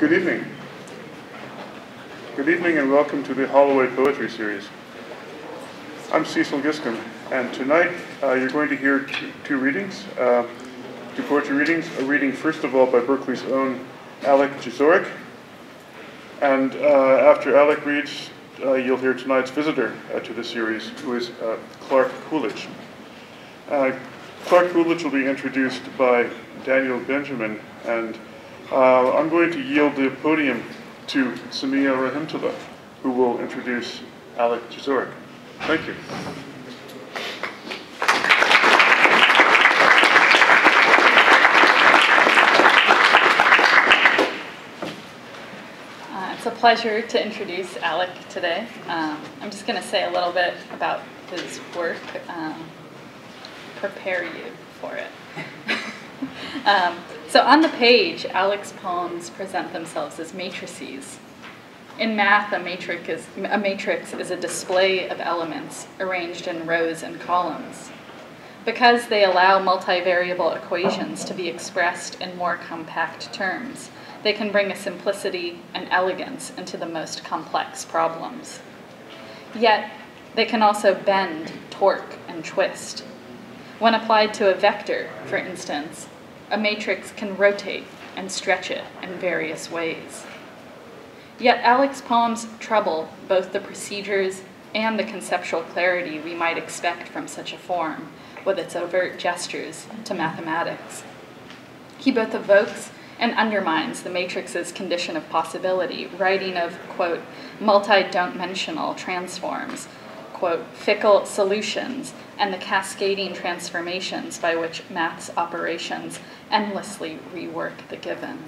Good evening. Good evening and welcome to the Holloway Poetry Series. I'm Cecil Giscombe, and tonight uh, you're going to hear two, readings, uh, two poetry readings. A reading, first of all, by Berkeley's own Alek Jeziorek, and uh, after Alek reads, uh, you'll hear tonight's visitor uh, to the series, who is uh, Clark Coolidge. Clark Coolidge will be introduced by Daniel Benjamin, and uh, I'm going to yield the podium to Samia Rahimtullah, who will introduce Alek Jeziorek. Thank you. Uh, it's a pleasure to introduce Alek today. Um, I'm just going to say a little bit about his work. Um, prepare you for it. um, so on the page, Alek's poems present themselves as matrices. In math, a matrix, is, a matrix is a display of elements arranged in rows and columns. Because they allow multivariable equations to be expressed in more compact terms, they can bring a simplicity and elegance into the most complex problems. Yet, they can also bend, torque, and twist, when applied to a vector, for instance, a matrix can rotate and stretch it in various ways. Yet Alek's poems trouble both the procedures and the conceptual clarity we might expect from such a form, with its overt gestures to mathematics. He both evokes and undermines the matrix's condition of possibility, writing of, quote, multi-dimensional transforms quote, fickle solutions and the cascading transformations by which math's operations endlessly rework the given.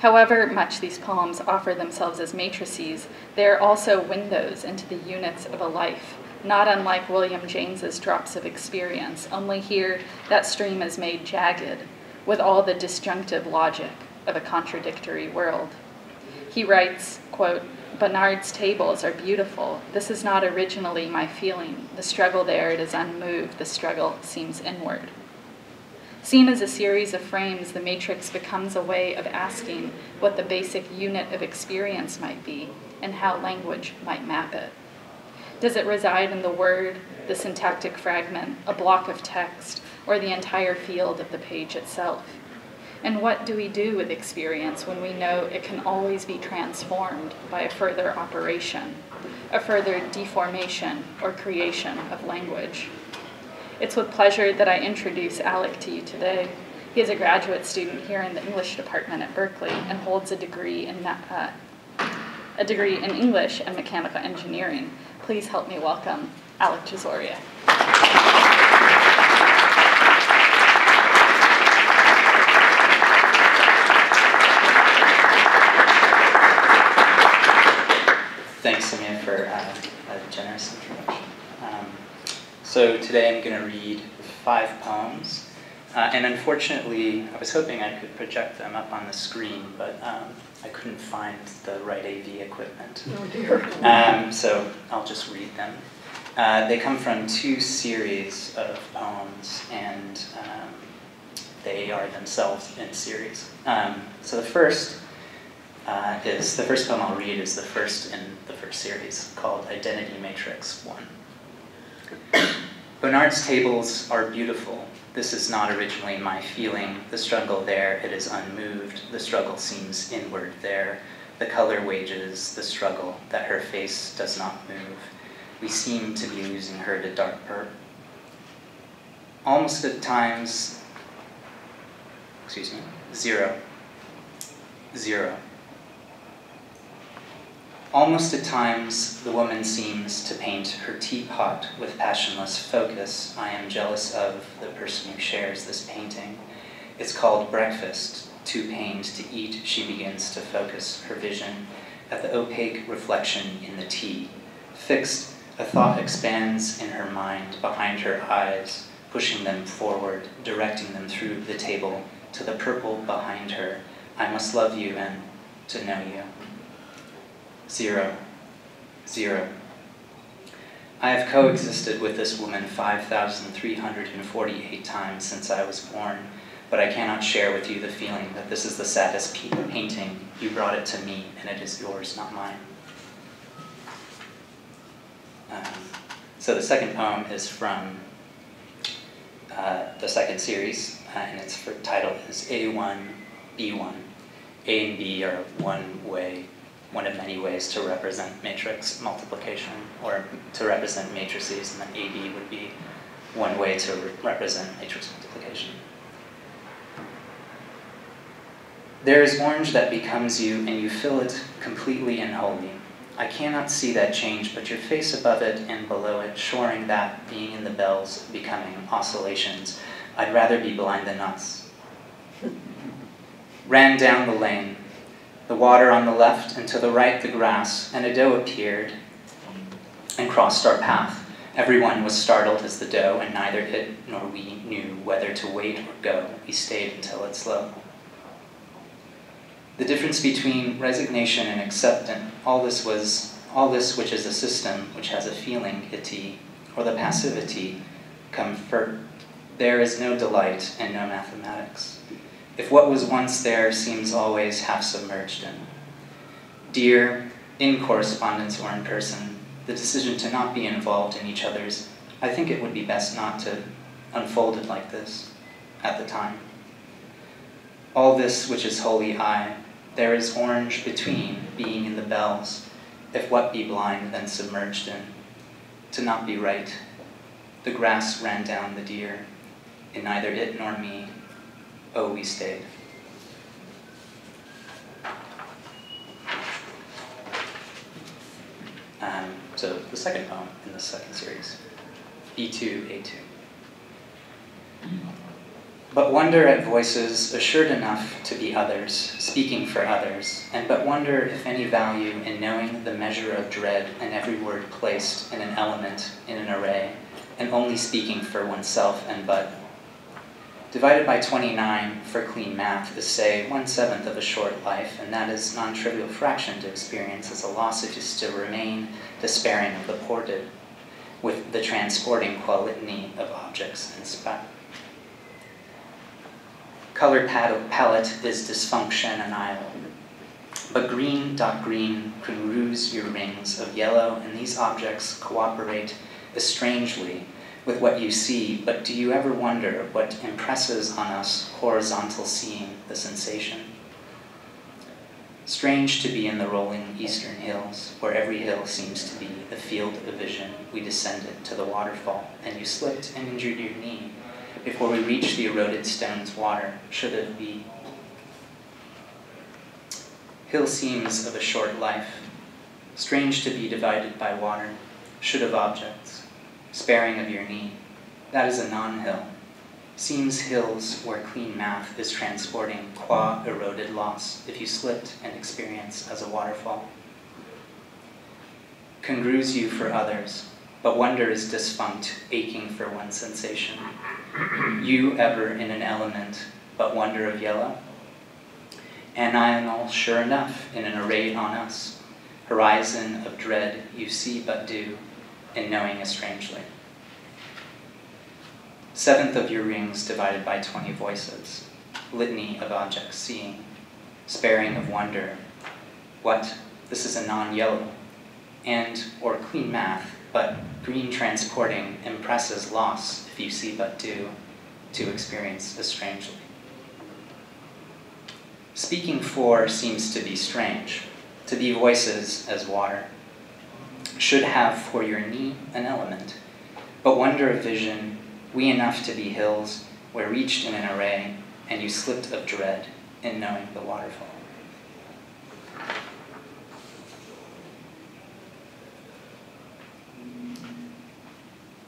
However much these poems offer themselves as matrices, they are also windows into the units of a life, not unlike William James's drops of experience, only here that stream is made jagged with all the disjunctive logic of a contradictory world. He writes, quote, Bernard's tables are beautiful. This is not originally my feeling. The struggle there, it is unmoved. The struggle seems inward. Seen as a series of frames, the matrix becomes a way of asking what the basic unit of experience might be and how language might map it. Does it reside in the word, the syntactic fragment, a block of text, or the entire field of the page itself? And what do we do with experience when we know it can always be transformed by a further operation, a further deformation or creation of language? It's with pleasure that I introduce Alek to you today. He is a graduate student here in the English department at Berkeley and holds a degree in, uh, a degree in English and mechanical engineering. Please help me welcome Alek Jeziorek. Thanks, Samia, for uh, a generous introduction. Um, so today I'm going to read five poems. Uh, and unfortunately, I was hoping I could project them up on the screen, but um, I couldn't find the right AV equipment. Oh dear. Um, so I'll just read them. Uh, they come from two series of poems, and um, they are themselves in series. Um, so the first uh, is the first poem I'll read is the first in the first series called Identity Matrix 1. Bernard's tables are beautiful. This is not originally my feeling. The struggle there, it is unmoved. The struggle seems inward there. The color wages the struggle that her face does not move. We seem to be losing her to dark purple. Almost at times, excuse me, zero, zero. Almost at times, the woman seems to paint her teapot with passionless focus. I am jealous of the person who shares this painting. It's called Breakfast. Too pained to eat, she begins to focus her vision at the opaque reflection in the tea. Fixed, a thought expands in her mind behind her eyes, pushing them forward, directing them through the table to the purple behind her. I must love you and to know you zero, zero. I have coexisted with this woman 5,348 times since I was born. but I cannot share with you the feeling that this is the saddest painting. You brought it to me, and it is yours, not mine. Um, so the second poem is from uh, the second series, uh, and its title is A1, B1. A and B are one way, one of many ways to represent matrix multiplication, or to represent matrices, and then AB would be one way to re represent matrix multiplication. There is orange that becomes you, and you fill it completely and wholly. I cannot see that change, but your face above it and below it, shoring that being in the bells, becoming oscillations. I'd rather be blind than us. Ran down the lane, the water on the left, and to the right the grass, and a doe appeared and crossed our path. Everyone was startled as the doe, and neither it nor we knew whether to wait or go. We stayed until it slowed. The difference between resignation and acceptance, all this was all this which is a system, which has a feeling, iti, or the passivity, comfort. There is no delight and no mathematics. If what was once there seems always half submerged in. Dear, in correspondence or in person, the decision to not be involved in each other's, I think it would be best not to unfold it like this at the time. All this which is wholly I, there is orange between being in the bells, if what be blind then submerged in. To not be right, the grass ran down the deer, in neither it nor me, oh we stayed. Um, so the second poem in the second series, B2A2. But wonder at voices assured enough to be others, speaking for others, and but wonder if any value in knowing the measure of dread and every word placed in an element in an array, and only speaking for oneself and but. Divided by 29 for clean math is, say, one seventh of a short life, and that is non trivial fraction to experience as a loss if you still remain despairing of the ported, with the transporting quality of objects and spec color palette is dysfunction annihilate. But green dot green congrues your rings of yellow, and these objects cooperate strangely with what you see, but do you ever wonder what impresses on us horizontal seeing the sensation? Strange to be in the rolling eastern hills, where every hill seems to be the field of vision. We descended to the waterfall, and you slipped and injured your knee before we reached the eroded stone's water, should it be. Hill seems of a short life, strange to be divided by water, should of objects, sparing of your knee. That is a non-hill. Seems hills where clean math is transporting qua eroded loss if you slipped and experience as a waterfall. Congrues you for others, but wonder is disfunct, aching for one sensation you ever in an element but wonder of yellow? Anionyl, sure enough, in an array on us, horizon of dread you see but do, in knowing as strangely. Seventh of your rings divided by twenty voices, litany of objects seeing, sparing of wonder. What? This is a non-yellow, and, or clean math, but green transporting impresses loss if you see but do, to experience as strangely. Speaking for seems to be strange, to be voices as water. Should have for your knee an element, but wonder of vision, we enough to be hills, where reached in an array, and you slipped of dread in knowing the waterfall.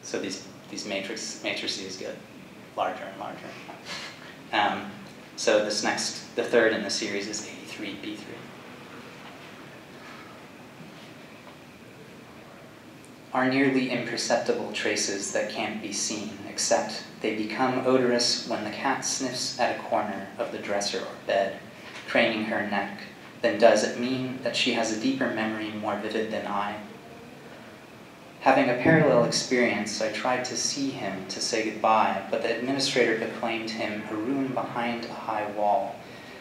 So these, these matrix, matrices get larger and larger. Um, so this next, the third in the series is A3B3. Are nearly imperceptible traces that can't be seen, except they become odorous when the cat sniffs at a corner of the dresser or bed, craning her neck. Then does it mean that she has a deeper memory more vivid than I, Having a parallel experience, I tried to see him to say goodbye, but the administrator proclaimed him a room behind a high wall.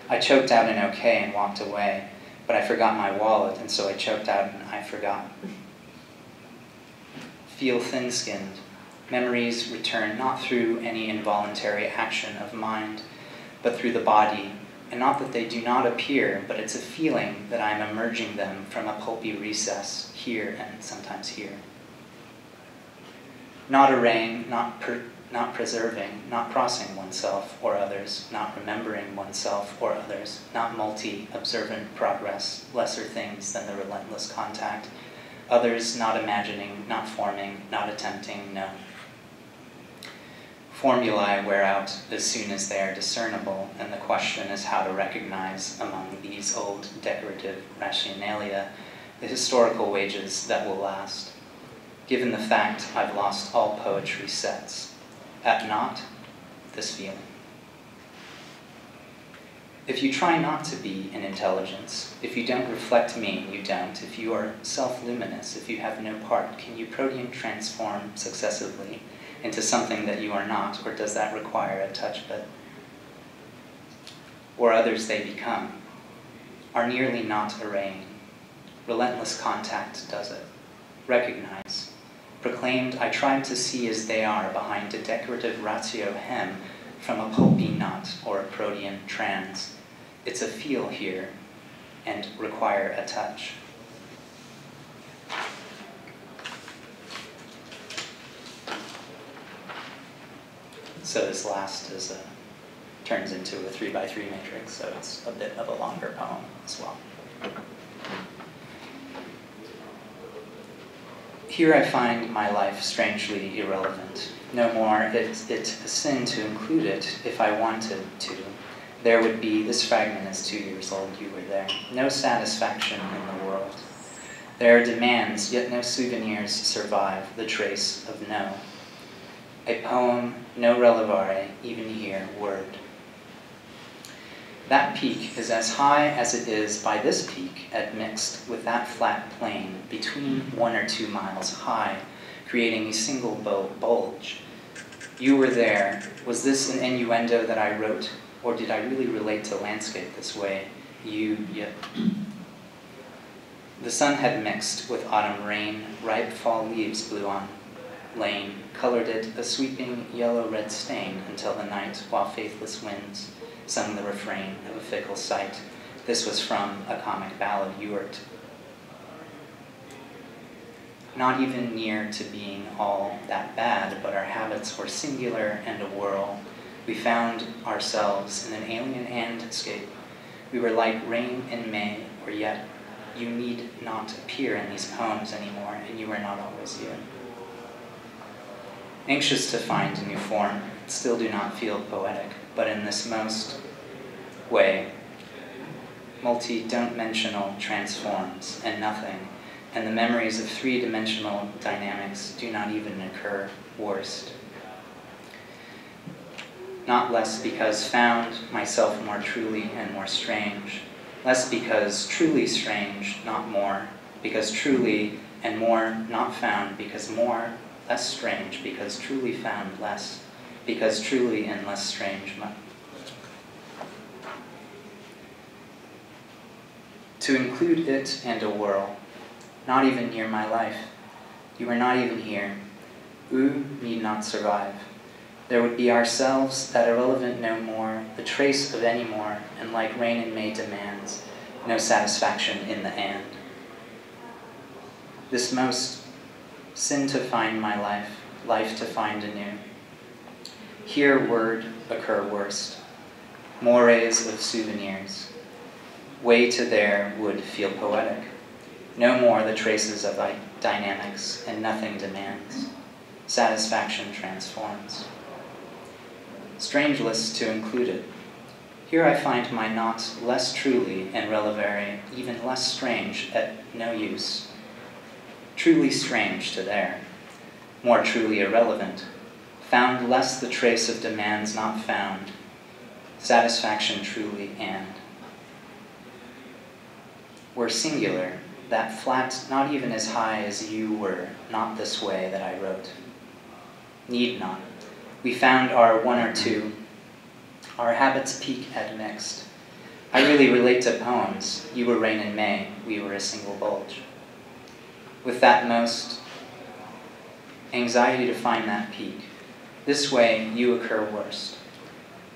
I choked out an okay and walked away, but I forgot my wallet, and so I choked out an I forgot. Feel thin skinned. Memories return not through any involuntary action of mind, but through the body, and not that they do not appear, but it's a feeling that I'm emerging them from a pulpy recess here and sometimes here not arraying, not, per, not preserving, not crossing oneself or others, not remembering oneself or others, not multi observant progress, lesser things than the relentless contact, others not imagining, not forming, not attempting, no. Formulae wear out as soon as they are discernible, and the question is how to recognize among these old decorative rationalia the historical wages that will last given the fact I've lost all poetry sets, at not this feeling. If you try not to be an intelligence, if you don't reflect me, you don't, if you are self luminous, if you have no part, can you protean transform successively into something that you are not, or does that require a touch but Or others they become, are nearly not arraying. Relentless contact does it. Recognize, proclaimed, I tried to see as they are behind a decorative ratio hem from a pulpy knot or a protean trans. It's a feel here and require a touch. So this last is a, turns into a three by three matrix, so it's a bit of a longer poem as well. Here I find my life strangely irrelevant. No more, it's, it's a sin to include it if I wanted to. There would be, this fragment is two years old, you were there. No satisfaction in the world. There are demands, yet no souvenirs survive the trace of no. A poem, no relevare, even here, word. That peak is as high as it is by this peak admixed with that flat plain between one or two miles high, creating a single bulge. You were there. Was this an innuendo that I wrote, or did I really relate to landscape this way? You, yet. The sun had mixed with autumn rain, ripe fall leaves blew on lane, colored it a sweeping yellow-red stain until the night, while faithless winds sung the refrain of a fickle sight. This was from a comic ballad, Ewart. Not even near to being all that bad, but our habits were singular and a whirl. We found ourselves in an alien landscape. We were like rain in May, or yet you need not appear in these poems anymore, and you are not always you. Anxious to find a new form, still do not feel poetic but in this most way, multi-dimensional transforms and nothing, and the memories of three-dimensional dynamics do not even occur worst. Not less because found myself more truly and more strange, less because truly strange, not more, because truly and more not found, because more, less strange, because truly found less. Because truly and less strange. To include it and a whirl, not even near my life. You are not even here. U need not survive. There would be ourselves, that irrelevant no more, the trace of any more, and like rain in May demands, no satisfaction in the and. This most sin to find my life, life to find anew. Here word occur worst. Mores of souvenirs. Way to there would feel poetic. No more the traces of dynamics, and nothing demands. Satisfaction transforms. Strangeless to include it. Here I find my not less truly and relevare, even less strange at no use. Truly strange to there, more truly irrelevant found less the trace of demands not found, satisfaction truly and. Were singular, that flat, not even as high as you were, not this way that I wrote. Need not. We found our one or two. Our habits peak at mixed. I really relate to poems. You were rain in May, we were a single bulge. With that most anxiety to find that peak. This way, you occur worst.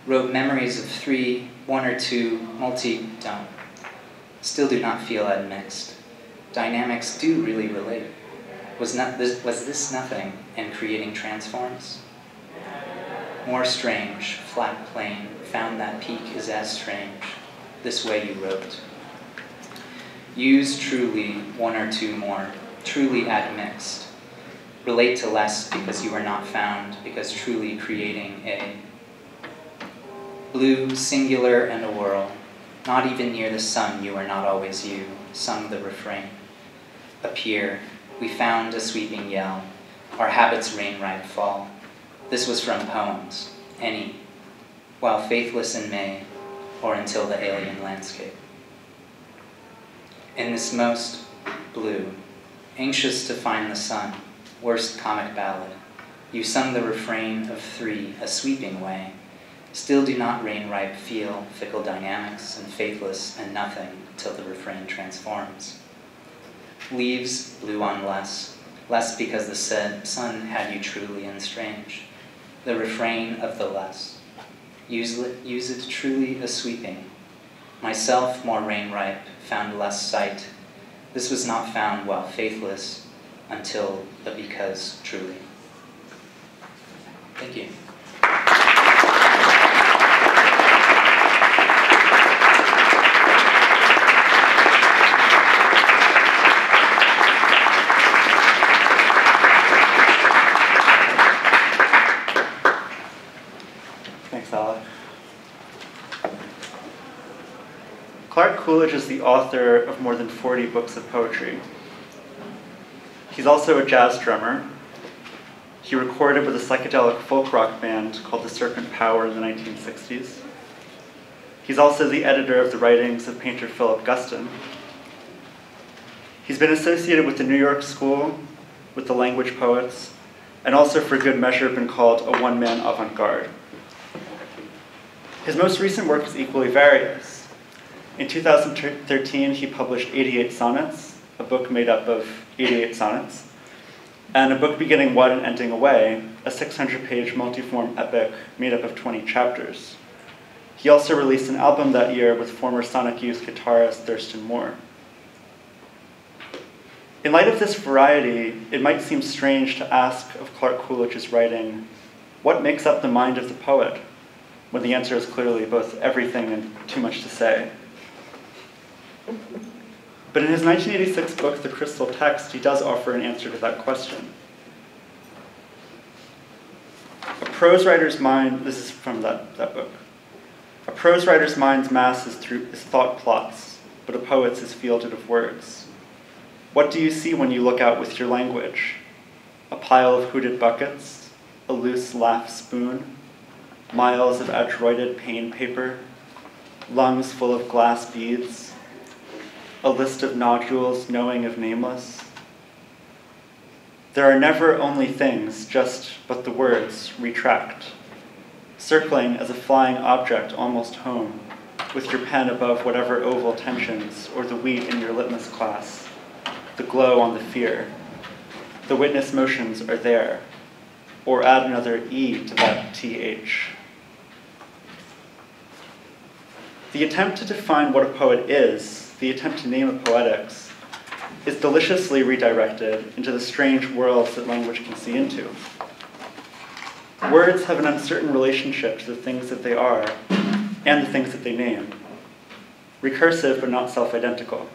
Wrote memories of three, one or two, multi don't. Still do not feel admixed. Dynamics do really relate. Was, not this, was this nothing in creating transforms? More strange, flat plane, found that peak is as strange. This way you wrote. Use truly one or two more, truly admixed. Relate to less because you are not found, because truly creating a blue, singular, and a whirl. Not even near the sun, you are not always you, sung the refrain. Appear, we found a sweeping yell, our habits rain ripe fall. This was from poems, any, while faithless in May, or until the alien landscape. In this most blue, anxious to find the sun, worst comic ballad, you sung the refrain of three, a sweeping way. Still do not rain ripe feel fickle dynamics and faithless and nothing till the refrain transforms. Leaves blew on less, less because the sun had you truly and strange. The refrain of the less. Use use it truly a sweeping. Myself more rain ripe, found less sight. This was not found while faithless until the because truly. Thank you. Thanks, Alek. Clark Coolidge is the author of more than 40 books of poetry. He's also a jazz drummer. He recorded with a psychedelic folk rock band called the Serpent Power in the 1960s. He's also the editor of the writings of painter Philip Guston. He's been associated with the New York School, with the Language Poets, and also for good measure been called a one-man avant-garde. His most recent work is equally various. In 2013, he published 88 Sonnets, a book made up of 88 sonnets, and a book beginning What and Ending Away, a 600-page multiform epic made up of 20 chapters. He also released an album that year with former Sonic Youth guitarist Thurston Moore. In light of this variety, it might seem strange to ask of Clark Coolidge's writing, what makes up the mind of the poet? when the answer is clearly both everything and too much to say. But in his 1986 book, The Crystal Text, he does offer an answer to that question. A prose writer's mind, this is from that, that book. A prose writer's mind's mass is through his thought plots, but a poet's is fielded of words. What do you see when you look out with your language? A pile of hooded buckets, a loose laugh spoon, miles of adroited pain paper, lungs full of glass beads, a list of nodules knowing of nameless. There are never only things, just but the words retract, circling as a flying object almost home, with your pen above whatever oval tensions or the wheat in your litmus class, the glow on the fear. The witness motions are there, or add another E to that TH. The attempt to define what a poet is, the attempt to name a poetics, is deliciously redirected into the strange worlds that language can see into. Words have an uncertain relationship to the things that they are and the things that they name, recursive but not self identical.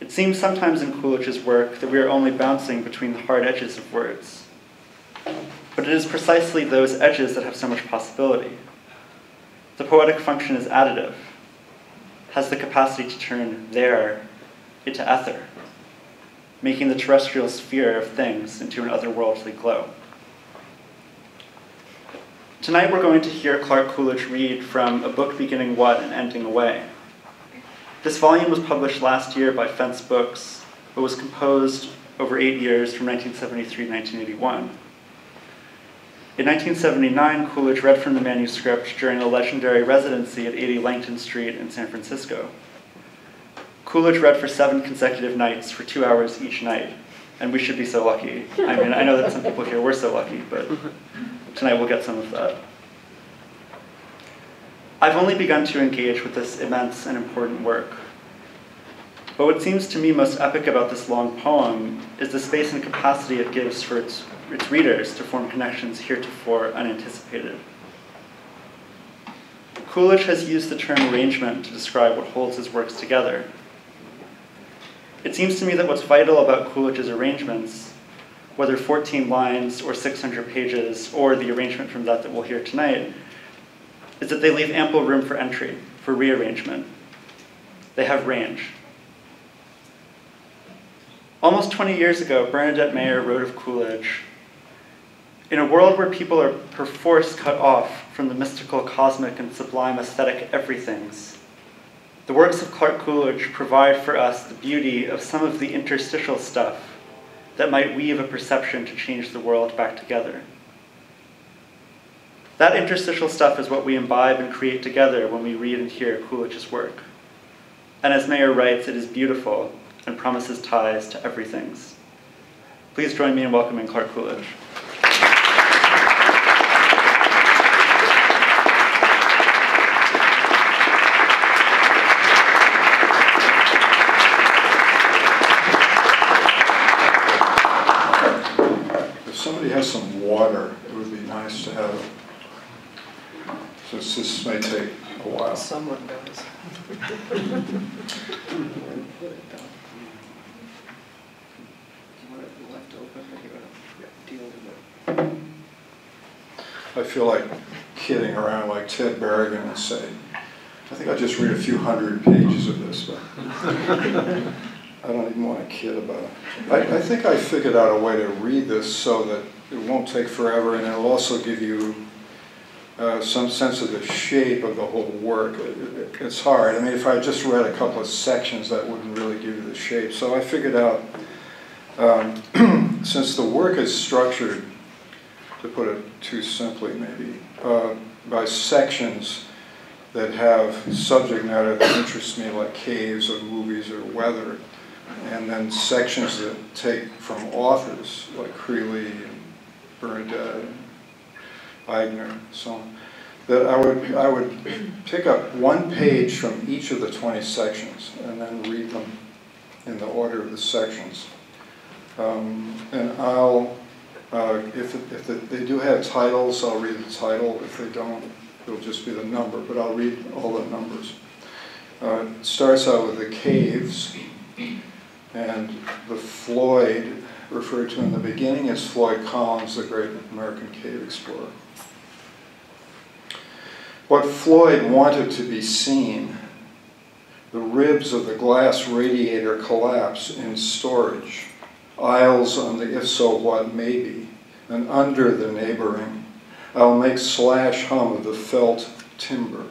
It seems sometimes in Coolidge's work that we are only bouncing between the hard edges of words. But it is precisely those edges that have so much possibility. The poetic function is additive, has the capacity to turn there into ether, making the terrestrial sphere of things into an otherworldly glow. Tonight we're going to hear Clark Coolidge read from a book beginning what and ending away. This volume was published last year by Fence Books, but was composed over eight years from 1973 to 1981. In 1979, Coolidge read from the manuscript during a legendary residency at 80 Langton Street in San Francisco. Coolidge read for seven consecutive nights for two hours each night, and we should be so lucky. I mean, I know that some people here were so lucky, but tonight we'll get some of that. I've only begun to engage with this immense and important work. But what seems to me most epic about this long poem is the space and capacity it gives for its, its readers to form connections heretofore unanticipated. Coolidge has used the term arrangement to describe what holds his works together. It seems to me that what's vital about Coolidge's arrangements, whether 14 lines or 600 pages, or the arrangement from that that we'll hear tonight, is that they leave ample room for entry, for rearrangement. They have range. Almost 20 years ago, Bernadette Mayer wrote of Coolidge In a world where people are perforce cut off from the mystical, cosmic, and sublime aesthetic everythings, the works of Clark Coolidge provide for us the beauty of some of the interstitial stuff that might weave a perception to change the world back together. That interstitial stuff is what we imbibe and create together when we read and hear Coolidge's work. And as Mayer writes, it is beautiful and promises ties to everything's. Please join me in welcoming Clark Coolidge. If somebody has some water, it would be nice to have, since this may take a while. Someone does. I feel like kidding around like Ted Berrigan and say, I think I'll just read a few hundred pages of this, but I don't even want to kid about it. I, I think I figured out a way to read this so that it won't take forever and it'll also give you uh, some sense of the shape of the whole work. It- it- It's hard. I mean, if I just read a couple of sections, that wouldn't really give you the shape. So I figured out, um, since the work is structured, to put it too simply maybe, uh, by sections that have subject matter that interests me, like caves or movies or weather, and then sections that take from authors like Creeley Bernadette Eigner so that I would, I would pick up one page from each of the 20 sections and then read them in the order of the sections. Um, And I'll, uh, if, if they do have titles, I'll read the title. If they don't, it'll just be the number, but I'll read all the numbers. Uh, It starts out with the caves, and the Floyd, referred to in the beginning as Floyd Collins, the great American cave explorer. What Floyd wanted to be seen, the ribs of the glass radiator collapse in storage, aisles on the if so what maybe, and under the neighboring, I'll make slash hum of the felt timber.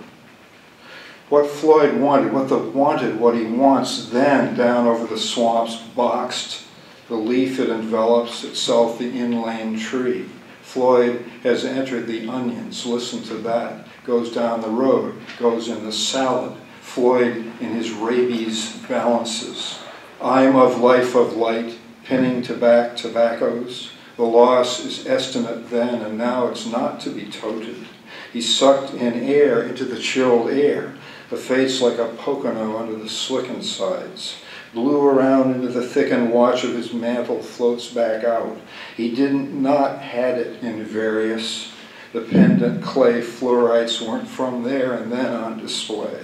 What Floyd wanted, what the wanted, what he wants then down over the swamps boxed, the leaf it envelops itself the inlaid tree. Floyd has entered the onions, listen to that, goes down the road, goes in the salad. Floyd in his rabies balances. I'm of life of light, pinning to back tobaccos. The loss is estimate then, and now it's not to be toted. He sucked in air into the chilled air, the face like a pocono under the slickened sides. Blew around into the thickened watch of his mantle floats back out. He didn't not had it in various. The pendant clay fluorites weren't from there and then on display.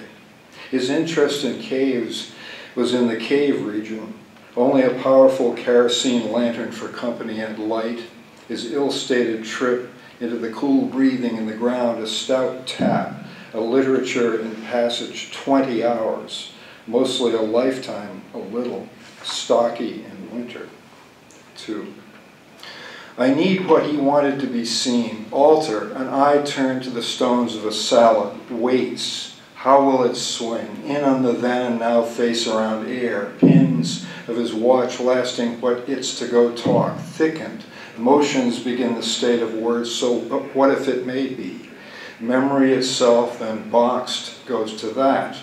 His interest in caves was in the cave region. Only a powerful kerosene lantern for company and light. His ill-stated trip into the cool breathing in the ground, a stout tap, a literature in passage 20 hours, mostly a lifetime, a little, stocky in winter. Two. I need what he wanted to be seen, altar, an eye turned to the stones of a salad, weights, How will it swing? In on the then and now face around air, pins of his watch lasting what it's to go talk, thickened. Motions begin the state of words, so what if it may be? Memory itself, then boxed, goes to that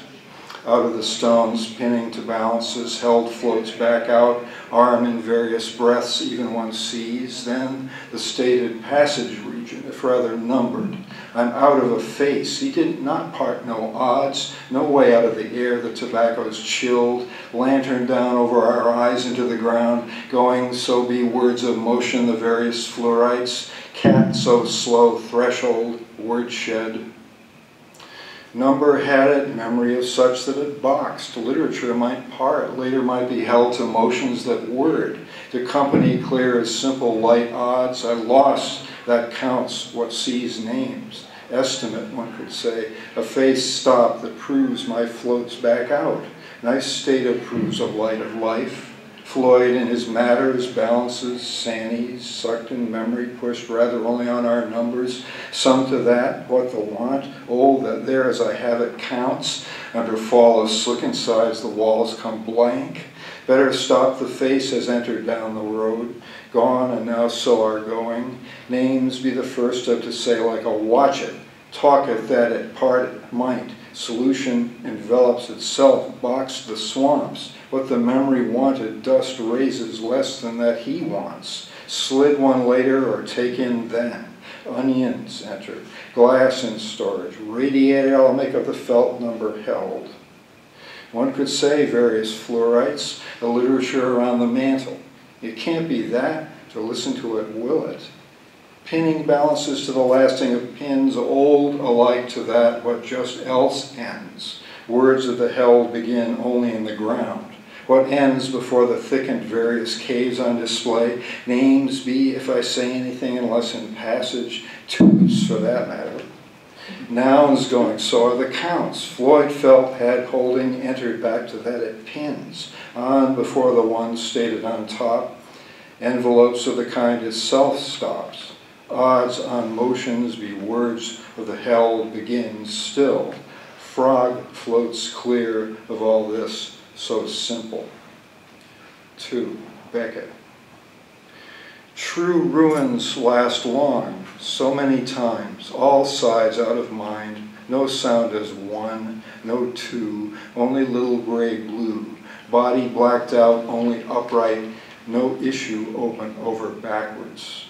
out of the stones, pinning to balances, held floats back out, arm in various breaths, even one sees. Then the stated passage region, if rather numbered. I'm out of a face. He did not part no odds, no way out of the air. The tobacco's chilled, lantern down over our eyes into the ground, going so be words of motion, the various fluorites, cat so slow, threshold, word shed, Number had it, memory of such that it boxed. Literature might part, later might be held to motions that word. To company clear as simple light odds, I lost that counts what sees names. Estimate, one could say, a face stop that proves my floats back out. Nice state approves of light of life. Floyd in his matters, balances, sannies, sucked in memory, pushed rather only on our numbers, some to that, what the want, oh, that there as I have it counts, under fall of slick sides the walls come blank. Better stop the face has entered down the road, gone and now so are going. Names be the first of to say like a watch it, talketh that it part it might. Solution envelops itself, boxed the swamps. What the memory wanted, dust raises less than that he wants. Slid one later or take in then. Onions enter. Glass in storage. Radiator, I'll make up the felt number held. One could say various fluorites, a literature around the mantle. It can't be that. To listen to it, will it? Pinning balances to the lasting of pins, old alike to that what just else ends. Words of the held begin only in the ground what ends before the thickened various caves on display. Names be, if I say anything, unless in passage, twos for that matter. Nouns going, so are the counts. Floyd felt had holding entered back to that it pins. On before the one stated on top. Envelopes of the kind itself stops. Odds on motions be words of the held begins still. Frog floats clear of all this so simple. Two, Beckett. True ruins last long, so many times, all sides out of mind, no sound as one, no two, only little gray blue, body blacked out, only upright, no issue open over backwards.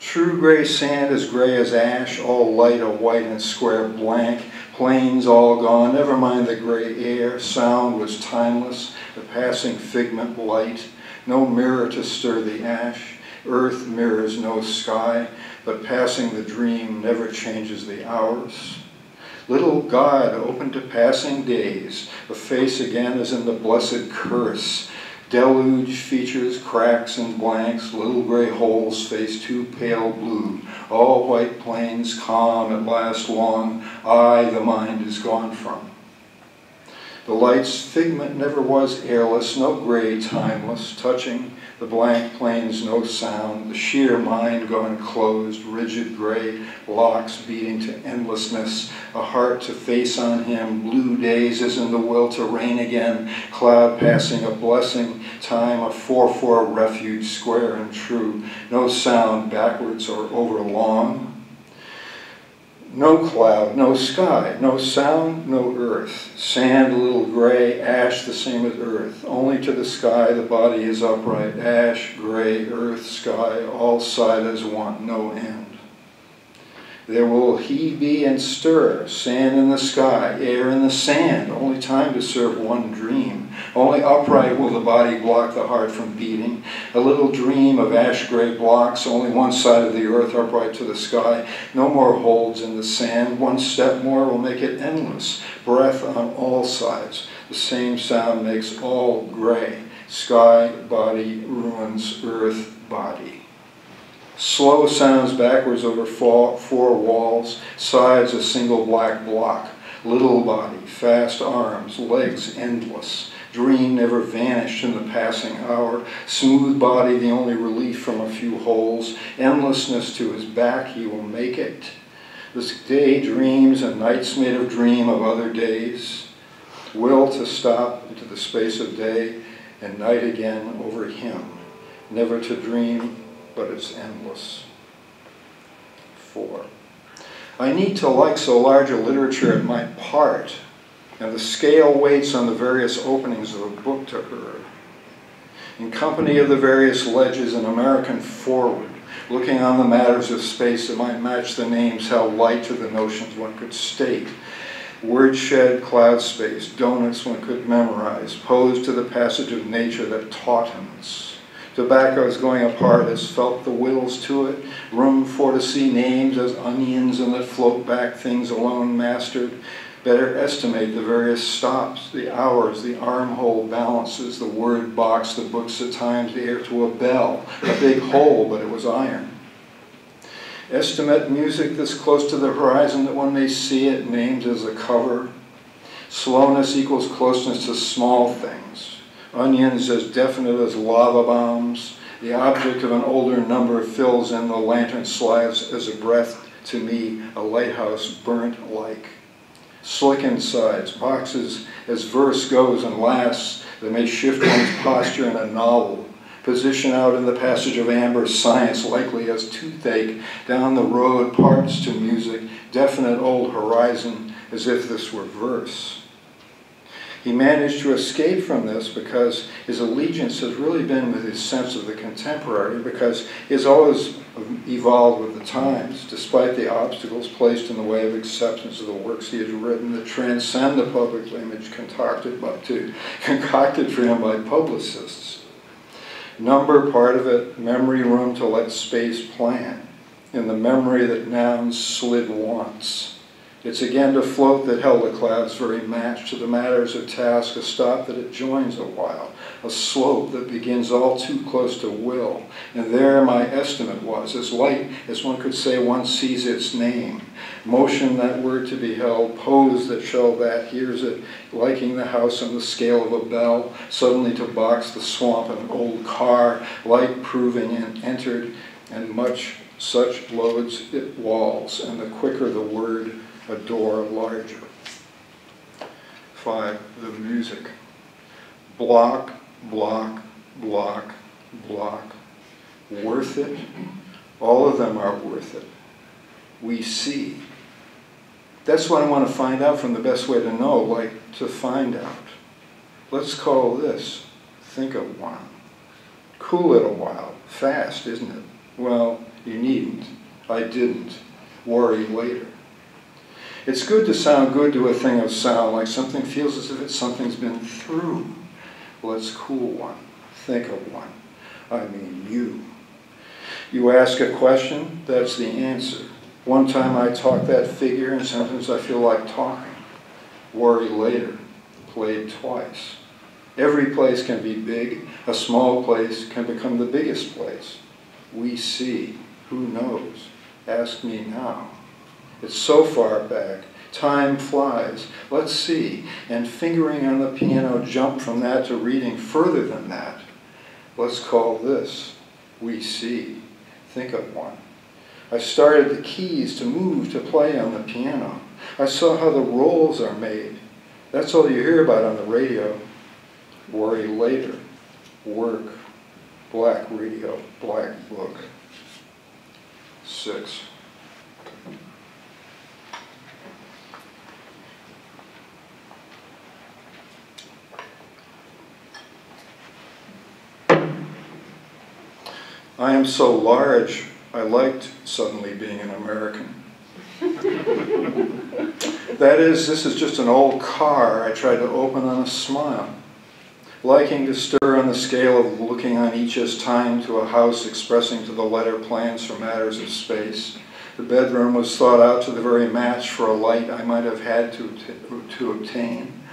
True gray sand as gray as ash, all light a white and square blank, plains all gone, never mind the gray air, sound was timeless, the passing figment light, no mirror to stir the ash, earth mirrors no sky, but passing the dream never changes the hours. Little God open to passing days, a face again as in the blessed curse, Deluge features cracks and blanks, little gray holes face too pale blue, all white plains calm at last long, I the mind is gone from. The light's figment never was airless, no gray timeless, touching the blank plains no sound, the sheer mind gone closed, rigid gray, locks beating to endlessness, a heart to face on him, blue days as in the will to rain again, cloud passing a blessing, time a 4-4 refuge square and true, no sound backwards or over long, no cloud, no sky, no sound, no earth. Sand a little gray, ash the same as earth. Only to the sky the body is upright. Ash, gray, earth, sky, all side as one, no end. There will he be and stir, sand in the sky, air in the sand, only time to serve one dream. Only upright will the body block the heart from beating. A little dream of ash gray blocks, only one side of the earth upright to the sky. No more holds in the sand. One step more will make it endless. Breath on all sides. The same sound makes all gray. Sky, body, ruins, earth, body. Slow sounds backwards over four, walls, sides a single black block. Little body, fast arms, legs endless. Dream never vanished in the passing hour. Smooth body, the only relief from a few holes. Endlessness to his back, he will make it. The day dreams and nights made of dream of other days. Will to stop into the space of day and night again over him. Never to dream, but it's endless. Four. I need to like so large a literature at my part, and the scale waits on the various openings of a book to her. In company of the various ledges, an American forward, looking on the matters of space that might match the names held light to the notions one could state. Word shed cloud space, donuts one could memorize, posed to the passage of nature that taught him. Tobacco is going apart has felt the wills to it, room for to see names as onions and that float back things alone mastered. Better estimate the various stops, the hours, the armhole balances, the word box, the books at times, the air to a bell, a big hole, but it was iron. Estimate music that's close to the horizon that one may see it, named as a cover. Slowness equals closeness to small things onions as definite as lava bombs. The object of an older number fills in the lantern slides as a breath to me, a lighthouse burnt like. Slick insides, boxes as verse goes and lasts that may shift one's posture in a novel. Position out in the passage of amber, science likely as toothache. Down the road, parts to music, definite old horizon, as if this were verse. He managed to escape from this because his allegiance has really been with his sense of the contemporary, because he's always evolved with the times, despite the obstacles placed in the way of acceptance of the works he has written that transcend the public image concocted, by, to, concocted for him by publicists. Number, part of it, memory room to let space plan, in the memory that nouns slid once it's again to float that held the clouds very matched to the matters of task, a stop that it joins a while, a slope that begins all too close to will. And there my estimate was, as light as one could say one sees its name. Motion that word to be held, pose that shell that hears it, liking the house on the scale of a bell, suddenly to box the swamp of an old car, light proving and entered, and much such loads it walls, and the quicker the word, a door larger. Five, the music. Block, block, block, block. Worth it? All of them are worth it. We see. That's what I want to find out from the best way to know, like to find out. Let's call this think of one. Cool it a while. Fast, isn't it? Well, you needn't. I didn't. Worry later. It's good to sound good to a thing of sound, like something feels as if it's something's been through. Let's cool one. Think of one. I mean you. You ask a question, that's the answer. One time I talk that figure, and sometimes I feel like talking. Worry later. Played twice. Every place can be big. A small place can become the biggest place. We see. Who knows? Ask me now. It's so far back. Time flies. Let's see. And fingering on the piano, jump from that to reading further than that. Let's call this We See. Think of one. I started the keys to move to play on the piano. I saw how the rolls are made. That's all you hear about on the radio. Worry later. Work. Black radio. Black book. Six. I am so large, I liked suddenly being an American. that is, this is just an old car I tried to open on a smile. Liking to stir on the scale of looking on each as time to a house expressing to the letter plans for matters of space. The bedroom was thought out to the very match for a light I might have had to, to obtain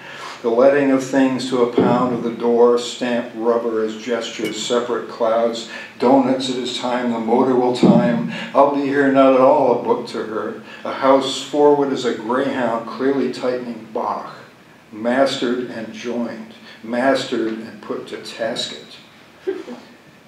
the letting of things to a pound of the door, stamp rubber as gestures, separate clouds, donuts it is time, the motor will time, I'll be here not at all a book to her, a house forward as a greyhound clearly tightening Bach, mastered and joined, mastered and put to task it.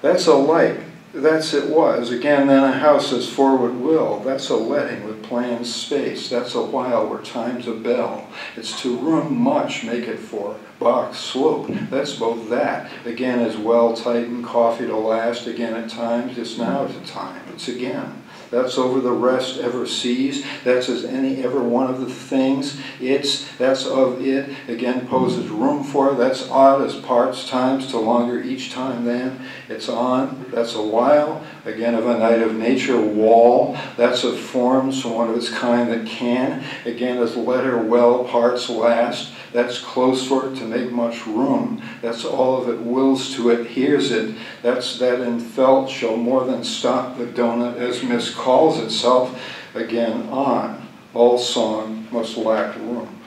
That's a light, That's it was. Again, then a house is forward will. That's a letting with planned space. That's a while where time's a bell. It's to room much, make it for. Box slope. That's both that. Again as well tightened, coffee to last. Again at times, it's now to time. It's again. That's over the rest ever sees. That's as any ever one of the things. It's, that's of it. Again poses room for. That's odd as parts times to longer each time then. It's on. That's a while. Again of a night of nature wall. That's of forms one of its kind that can. Again as letter well parts last. That's close for it to make much room. That's all of it wills to it, hears it. That's that in felt shall more than stop the donut as miscalls itself again on. All song must lack room.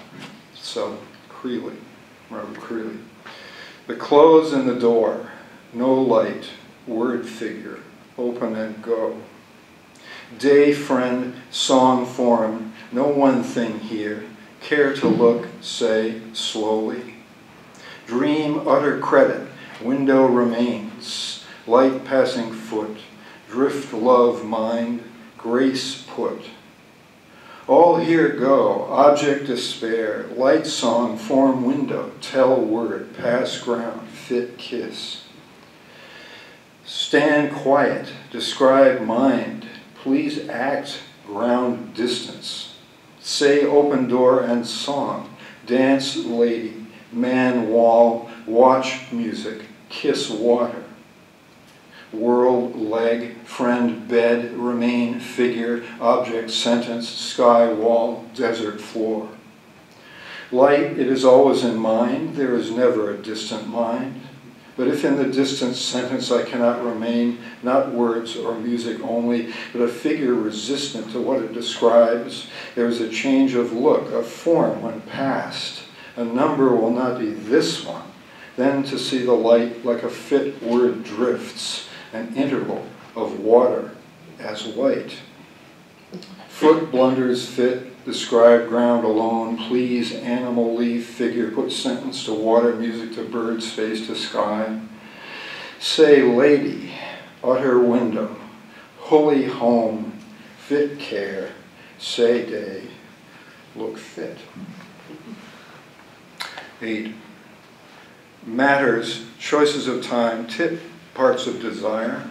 So, Creeley, Robert Creeley. The close in the door, no light, word figure, open and go. Day friend, song form, no one thing here care to look, say slowly. Dream utter credit, window remains, light passing foot, drift love mind, grace put. All here go, object despair, light song, form window, tell word, pass ground, fit kiss. Stand quiet, describe mind, please act, ground distance. Say open door and song, dance lady, man wall, watch music, kiss water. World, leg, friend, bed, remain, figure, object, sentence, sky, wall, desert floor. Light, it is always in mind, there is never a distant mind. But if in the distant sentence I cannot remain, not words or music only, but a figure resistant to what it describes, there is a change of look, of form when past. A number will not be this one. Then to see the light like a fit word drifts, an interval of water as white. Foot blunders fit, describe ground alone, please, animal leaf, figure, put sentence to water, music to birds, space to sky. Say lady, utter window, holy home, fit care, say day, look fit. Eight. Matters, choices of time, tip parts of desire,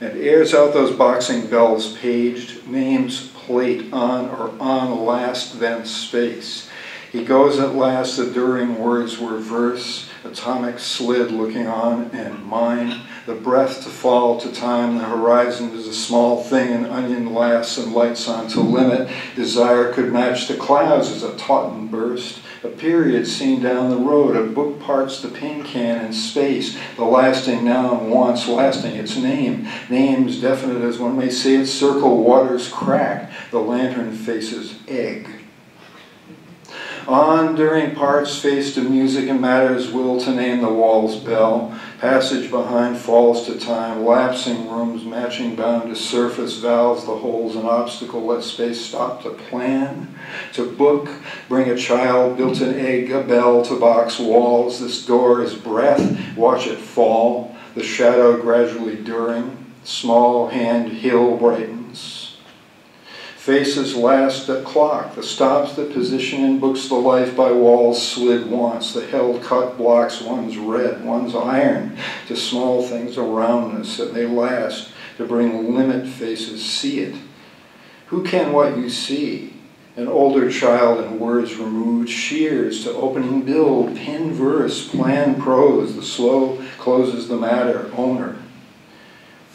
and airs out those boxing bells paged, names plate on or on last then space. He goes at last, the during words were verse, atomic slid looking on, and mine, the breath to fall to time, the horizon is a small thing, an onion lasts and lights on to limit, desire could match the clouds as a taunton burst, a period seen down the road, a book parts the pin can in space, the lasting noun wants lasting its name, names definite as one may say its circle, waters crack, the lantern faces egg. On during parts face to music and matters will to name the wall's bell. Passage behind falls to time, lapsing rooms matching bound to surface valves, the holes an obstacle, let space stop to plan. To book, bring a child, built an egg, a bell to box walls. This door is breath, watch it fall, the shadow gradually during, small hand hill brightens. Faces last at clock, the stops that position in books the life by walls slid once, the held cut blocks one's red, one's iron, to small things around us that may last, to bring limit faces, see it. Who can what you see? An older child in words removed, shears to opening build, pin verse, plan prose, the slow closes the matter, owner.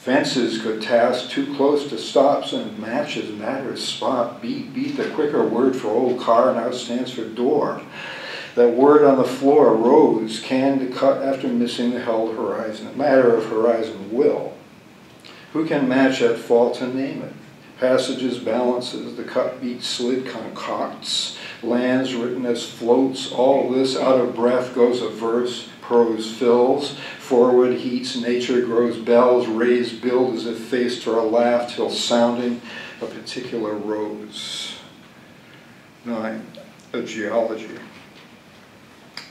Fences could task too close to stops and matches matters spot. Beat, beat the quicker word for old car now stands for door. That word on the floor, rose, can to cut after missing the held horizon. Matter of horizon will. Who can match at fault to name it? Passages, balances, the cut beat slid concocts, lands written as floats, all this out of breath goes a verse, prose fills, forward heats, nature grows bells, raised build as if faced or a laugh till sounding a particular rose. Nine, a geology.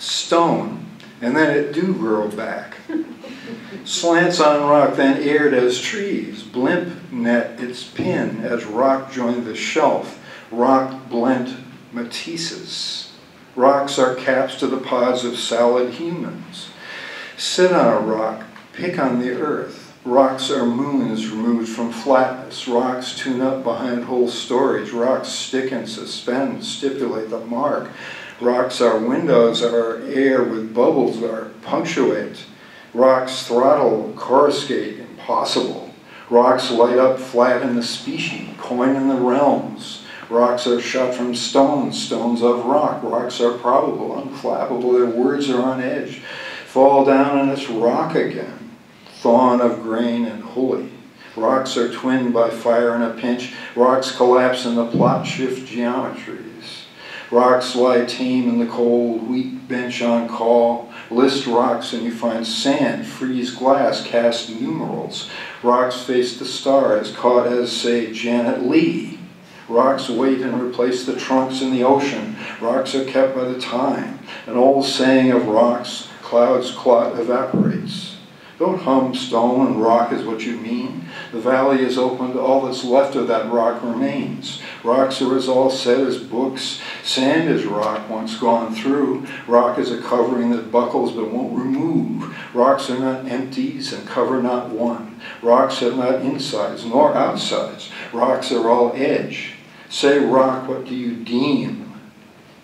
Stone, and then it do grow back. Slants on rock, then aired as trees. Blimp net its pin as rock joined the shelf. Rock blent Matisses. Rocks are caps to the pods of salad humans. Sit on a rock, pick on the earth. Rocks are moons removed from flatness. Rocks tune up behind whole storage. Rocks stick and suspend, stipulate the mark. Rocks are windows, are air with bubbles, are punctuate. Rocks throttle, coruscate, impossible. Rocks light up flat in the species, coin in the realms. Rocks are shot from stones, stones of rock. Rocks are probable, unflappable, their words are on edge. Fall down and it's rock again thorn of grain and holy. Rocks are twinned by fire in a pinch. Rocks collapse in the plot shift geometries. Rocks lie tame in the cold, wheat bench on call. List rocks and you find sand, freeze glass, cast numerals. Rocks face the stars, caught as, say, Janet Leigh. Rocks wait and replace the trunks in the ocean. Rocks are kept by the time. An old saying of rocks, clouds clot evaporates. Don't hum stone and rock is what you mean. The valley is opened, all that's left of that rock remains. Rocks are as all set as books. Sand is rock once gone through. Rock is a covering that buckles but won't remove. Rocks are not empties and cover not one. Rocks have not insides nor outsides. Rocks are all edge. Say rock, what do you deem?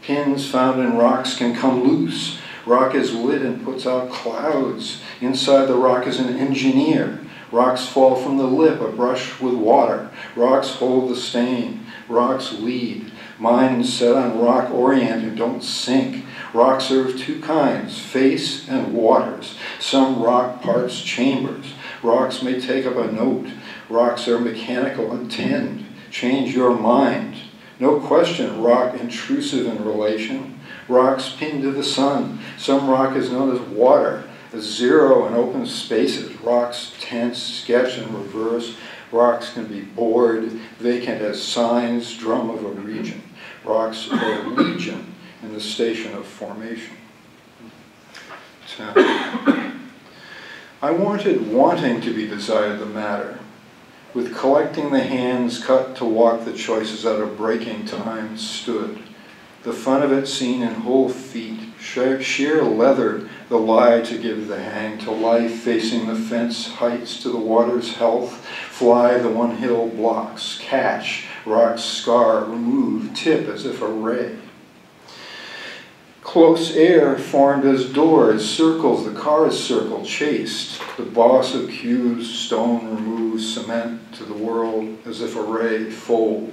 Pins found in rocks can come loose. Rock is lit and puts out clouds. Inside the rock is an engineer. Rocks fall from the lip, a brush with water. Rocks hold the stain. Rocks lead. Minds set on rock oriented don't sink. Rocks are of two kinds, face and waters. Some rock parts chambers. Rocks may take up a note. Rocks are mechanical and tend. Change your mind. No question, rock intrusive in relation. Rocks pinned to the sun. Some rock is known as water, as zero in open spaces. Rocks tense, sketch, and reverse. Rocks can be bored, vacant as signs, drum of a region. Rocks are legion in the station of formation. Ten. I wanted wanting to be desired the matter, with collecting the hands cut to walk the choices out of breaking time stood the fun of it seen in whole feet, sheer leather, the lie to give the hang, to life facing the fence heights to the water's health, fly the one hill blocks, catch, rock scar, remove, tip as if a ray. Close air formed as doors, circles, the cars circle, chased. The boss of cubes, stone removes, cement to the world as if a ray fold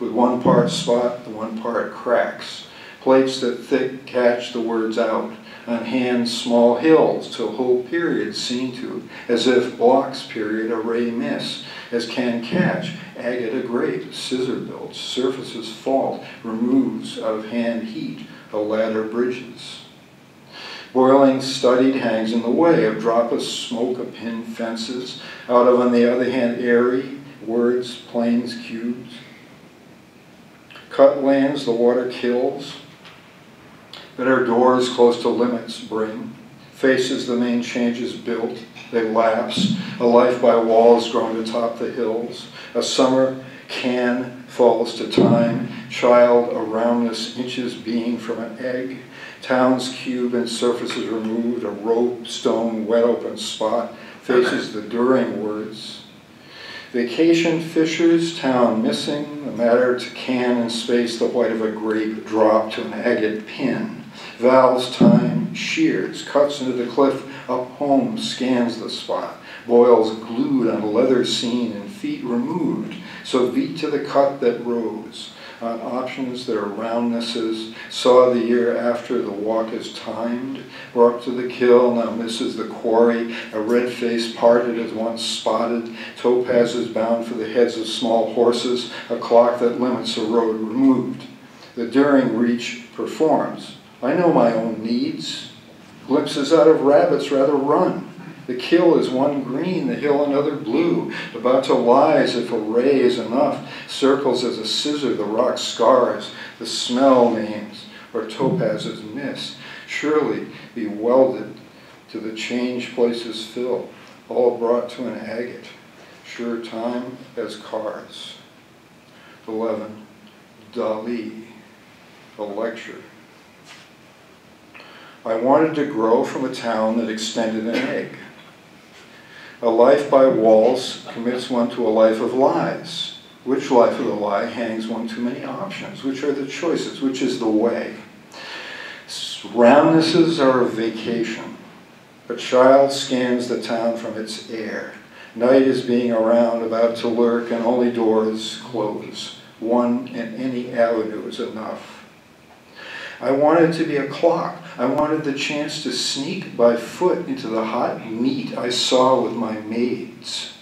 with one part spot, the one part cracks. Plates that thick catch the words out, on hands small hills till whole periods seen to, as if blocks period a ray miss, as can catch agate a great, scissor built, surfaces fault, removes out of hand heat, a ladder bridges. Boiling studied hangs in the way of drop of smoke, a pin fences, out of on the other hand airy, words, planes, cubes, Cut lands the water kills, but our doors close to limits bring. Faces the main changes built, they lapse. A life by walls grown to top the hills. A summer can falls to time. Child around us inches being from an egg. Town's cube and surfaces removed. A rope, stone, wet open spot. Faces the during words. Vacation fishers, town missing, the matter to can in space the white of a grape drop to an agate pin. Valves time shears, cuts into the cliff, up home scans the spot. Boils glued on a leather seen and feet removed, so beat to the cut that rose on options that are roundnesses, saw the year after the walk is timed, or up to the kill, now misses the quarry, a red face parted as once spotted, topazes bound for the heads of small horses, a clock that limits a road removed. The daring reach performs. I know my own needs. Glimpses out of rabbits rather run. The kill is one green, the hill another blue. About to lie as if a ray is enough. Circles as a scissor, the rock scars. The smell names, or topazes miss. Surely be welded to the change places fill, all brought to an agate, sure time as cars. 11. Dali, a lecture. I wanted to grow from a town that extended an egg. A life by walls commits one to a life of lies. Which life of the lie hangs one too many options? Which are the choices? Which is the way? Roundnesses are a vacation. A child scans the town from its air. Night is being around, about to lurk, and only doors close. One in any avenue is enough. I wanted to be a clock. I wanted the chance to sneak by foot into the hot meat I saw with my maids.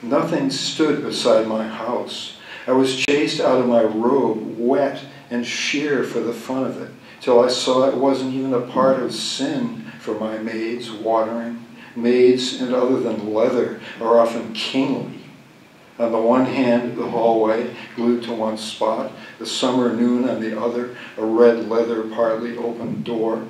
Nothing stood beside my house. I was chased out of my robe, wet and sheer for the fun of it, till I saw it wasn't even a part of sin for my maids watering. Maids and other than leather are often kingly. On the one hand, the hallway, glued to one spot, the summer noon on the other, a red leather partly open door.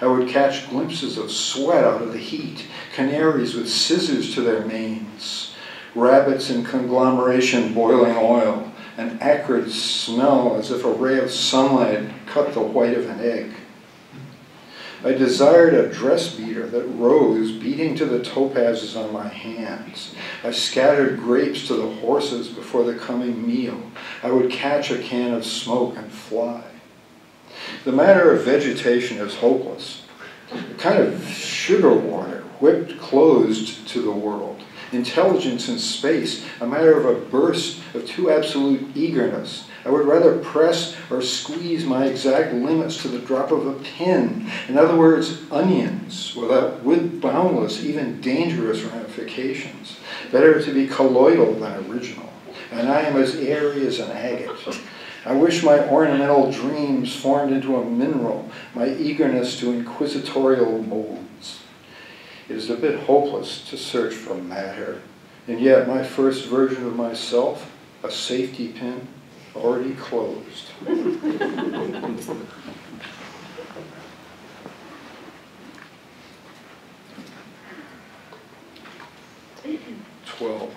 I would catch glimpses of sweat out of the heat, canaries with scissors to their manes, rabbits in conglomeration boiling oil, an acrid smell as if a ray of sunlight cut the white of an egg. I desired a dress beater that rose, beating to the topazes on my hands. I scattered grapes to the horses before the coming meal. I would catch a can of smoke and fly. The matter of vegetation is hopeless. A kind of sugar water whipped closed to the world. Intelligence in space, a matter of a burst of too absolute eagerness. I would rather press or squeeze my exact limits to the drop of a pin. In other words, onions, without, with boundless, even dangerous ramifications. Better to be colloidal than original. And I am as airy as an agate. I wish my ornamental dreams formed into a mineral, my eagerness to inquisitorial molds. It is a bit hopeless to search for matter, and yet my first version of myself, a safety pin, already closed. Twelve.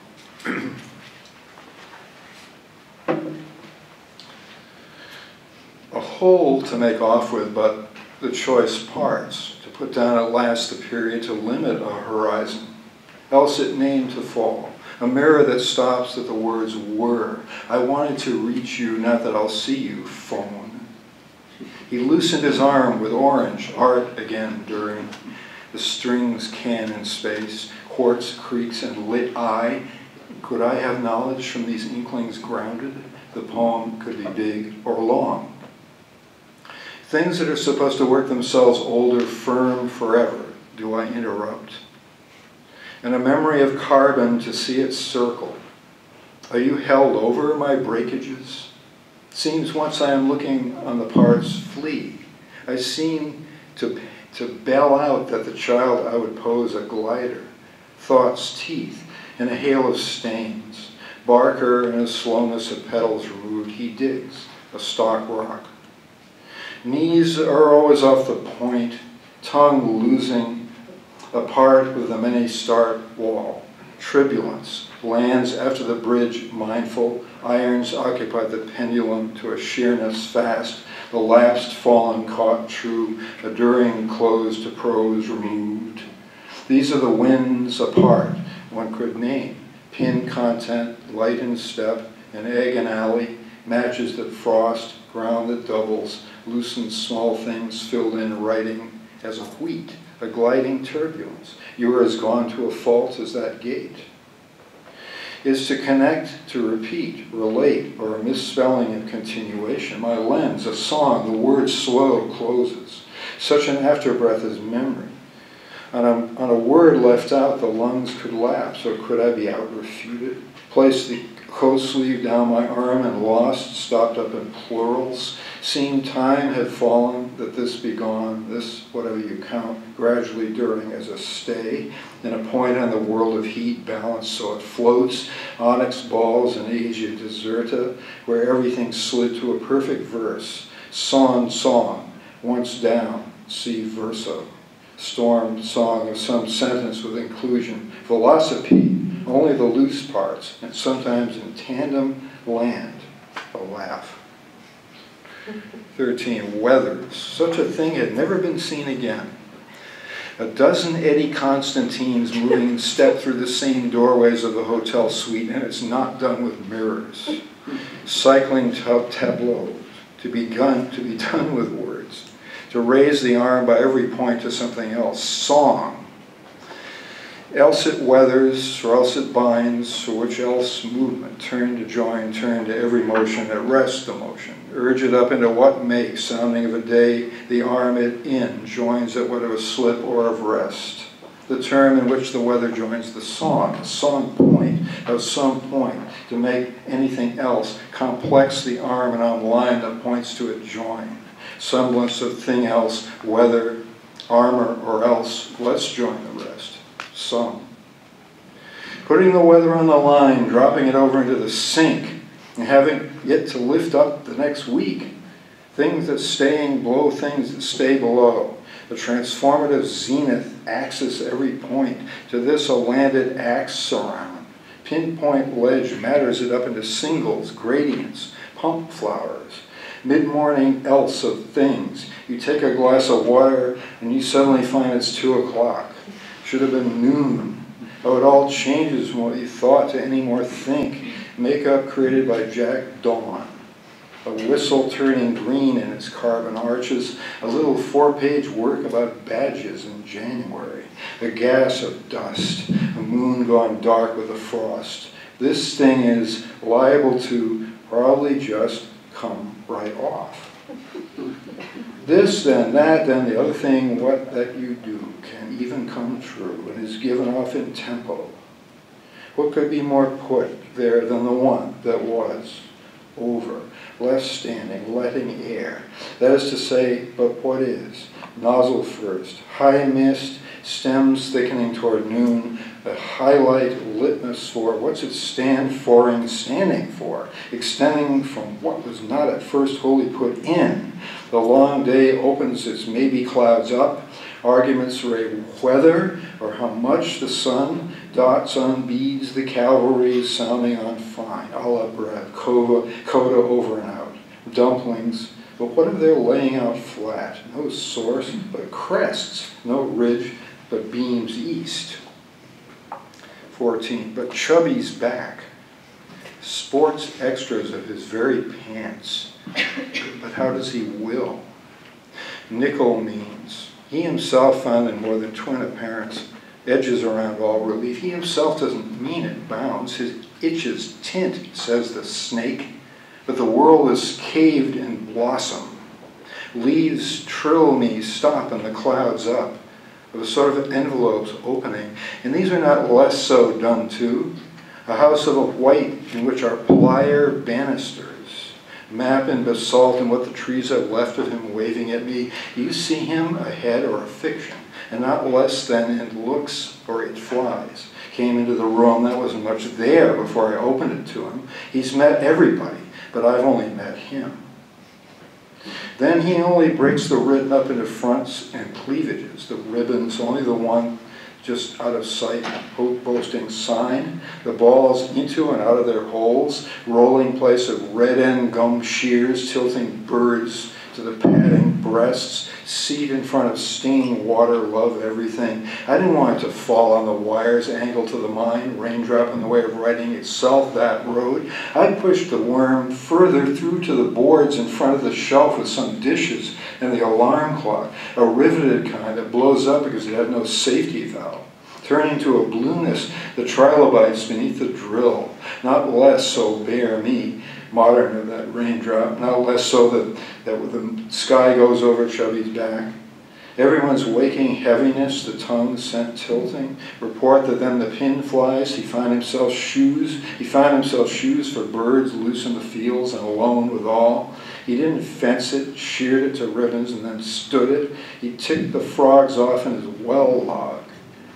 a whole to make off with, but the choice parts, to put down at last the period to limit a horizon, else it named to fall a mirror that stops at the words were. I wanted to reach you, not that I'll see you, phone. He loosened his arm with orange, art again during. The strings can in space, quartz creaks and lit eye. Could I have knowledge from these inklings grounded? The poem could be big or long. Things that are supposed to work themselves older, firm forever, do I interrupt? And a memory of carbon to see it circle. Are you held over my breakages? Seems once I am looking on the parts flee. I seem to, to bail out that the child I would pose a glider, thoughts teeth in a hail of stains. Barker in a slowness of petals rude, he digs a stock rock. Knees are always off the point, tongue losing apart with the many-start wall. Turbulence lands after the bridge mindful, irons occupy the pendulum to a sheerness fast, the lapsed fallen caught true, a during close to prose removed. These are the winds apart one could name, pin content, light in step, an egg and alley, matches that frost, ground that doubles, loosened small things filled in writing as a wheat a gliding turbulence. You are as gone to a fault as that gate. Is to connect, to repeat, relate, or a misspelling of continuation. My lens, a song, the word slow closes. Such an afterbreath is memory. On a, on a word left out, the lungs could lapse, or could I be out refuted? Place the coat sleeve down my arm and lost, stopped up in plurals. Seemed time had fallen, that this be gone, this, whatever you count, gradually during as a stay, and a point on the world of heat balanced so it floats, onyx balls in Asia deserta, where everything slid to a perfect verse, song, song, once down, see verso. storm song of some sentence with inclusion. Philosophy, only the loose parts, and sometimes in tandem land, a laugh. 13. Weathers. Such a thing had never been seen again. A dozen Eddie Constantines moving in step through the same doorways of the hotel suite, and it's not done with mirrors. Cycling tableau, to be, gun, to be done with words. To raise the arm by every point to something else. Song, else it weathers, or else it binds, or which else movement, turn to join, turn to every motion that rests the motion, urge it up into what makes, sounding of a day, the arm it in, joins at what of slip or of rest. The term in which the weather joins the song, song point of some point, to make anything else, complex the arm and on line that points to it join. Semblance of thing else, weather, armor, or else, let's join the rest some. Putting the weather on the line, dropping it over into the sink, and having it to lift up the next week. Things that staying below things that stay below. The transformative zenith axis every point. To this a landed axe surround. Pinpoint ledge matters it up into singles, gradients, pump flowers. Mid-morning else of things. You take a glass of water and you suddenly find it's two o'clock should have been noon. Oh, it all changes from what you thought to any more think. Makeup created by Jack Dawn. A whistle turning green in its carbon arches. A little four-page work about badges in January. A gas of dust. A moon gone dark with a frost. This thing is liable to probably just come right off. This, then, that, then, the other thing, what that you do can even come true and is given off in tempo. What could be more put there than the one that was over, less standing, letting air? That is to say, but what is? Nozzle first, high mist, stems thickening toward noon, a highlight litmus for what's it stand for and standing for, extending from what was not at first wholly put in. The long day opens its maybe clouds up, arguments for a whether or how much the sun dots on beads the cavalry sounding on fine, a la bread, coda, coda over and out, dumplings, but what if they're laying out flat? No source, but crests, no ridge, but beams east. 14. But Chubby's back. Sports extras of his very pants. But how does he will? Nickel means. He himself found in more than twin appearance edges around all relief. He himself doesn't mean it bounds. His itches tint, says the snake. But the world is caved in blossom. Leaves trill me, stop, and the clouds up of a sort of envelopes opening. And these are not less so done too. A house of a white in which are plier banisters, map in basalt and what the trees have left of him waving at me. You see him ahead or a fiction, and not less than in looks or it flies. Came into the room, that wasn't much there before I opened it to him. He's met everybody, but I've only met him. Then he only breaks the written up into fronts and cleavages, the ribbons, only the one just out of sight, boasting sign, the balls into and out of their holes, rolling place of red end gum shears, tilting birds to the padding breasts, seat in front of steaming water, love everything. I didn't want it to fall on the wires, angle to the mind, raindrop in the way of writing itself that road. I pushed the worm further through to the boards in front of the shelf with some dishes and the alarm clock, a riveted kind that blows up because it had no safety valve turning to a blueness, the trilobites beneath the drill, not less so bare me, modern of that raindrop, not less so that, that the sky goes over Chubby's back. Everyone's waking heaviness, the tongue sent tilting. Report that then the pin flies. He found himself shoes. He found himself shoes for birds loose in the fields and alone with all. He didn't fence it, sheared it to ribbons, and then stood it. He ticked the frogs off in his well log.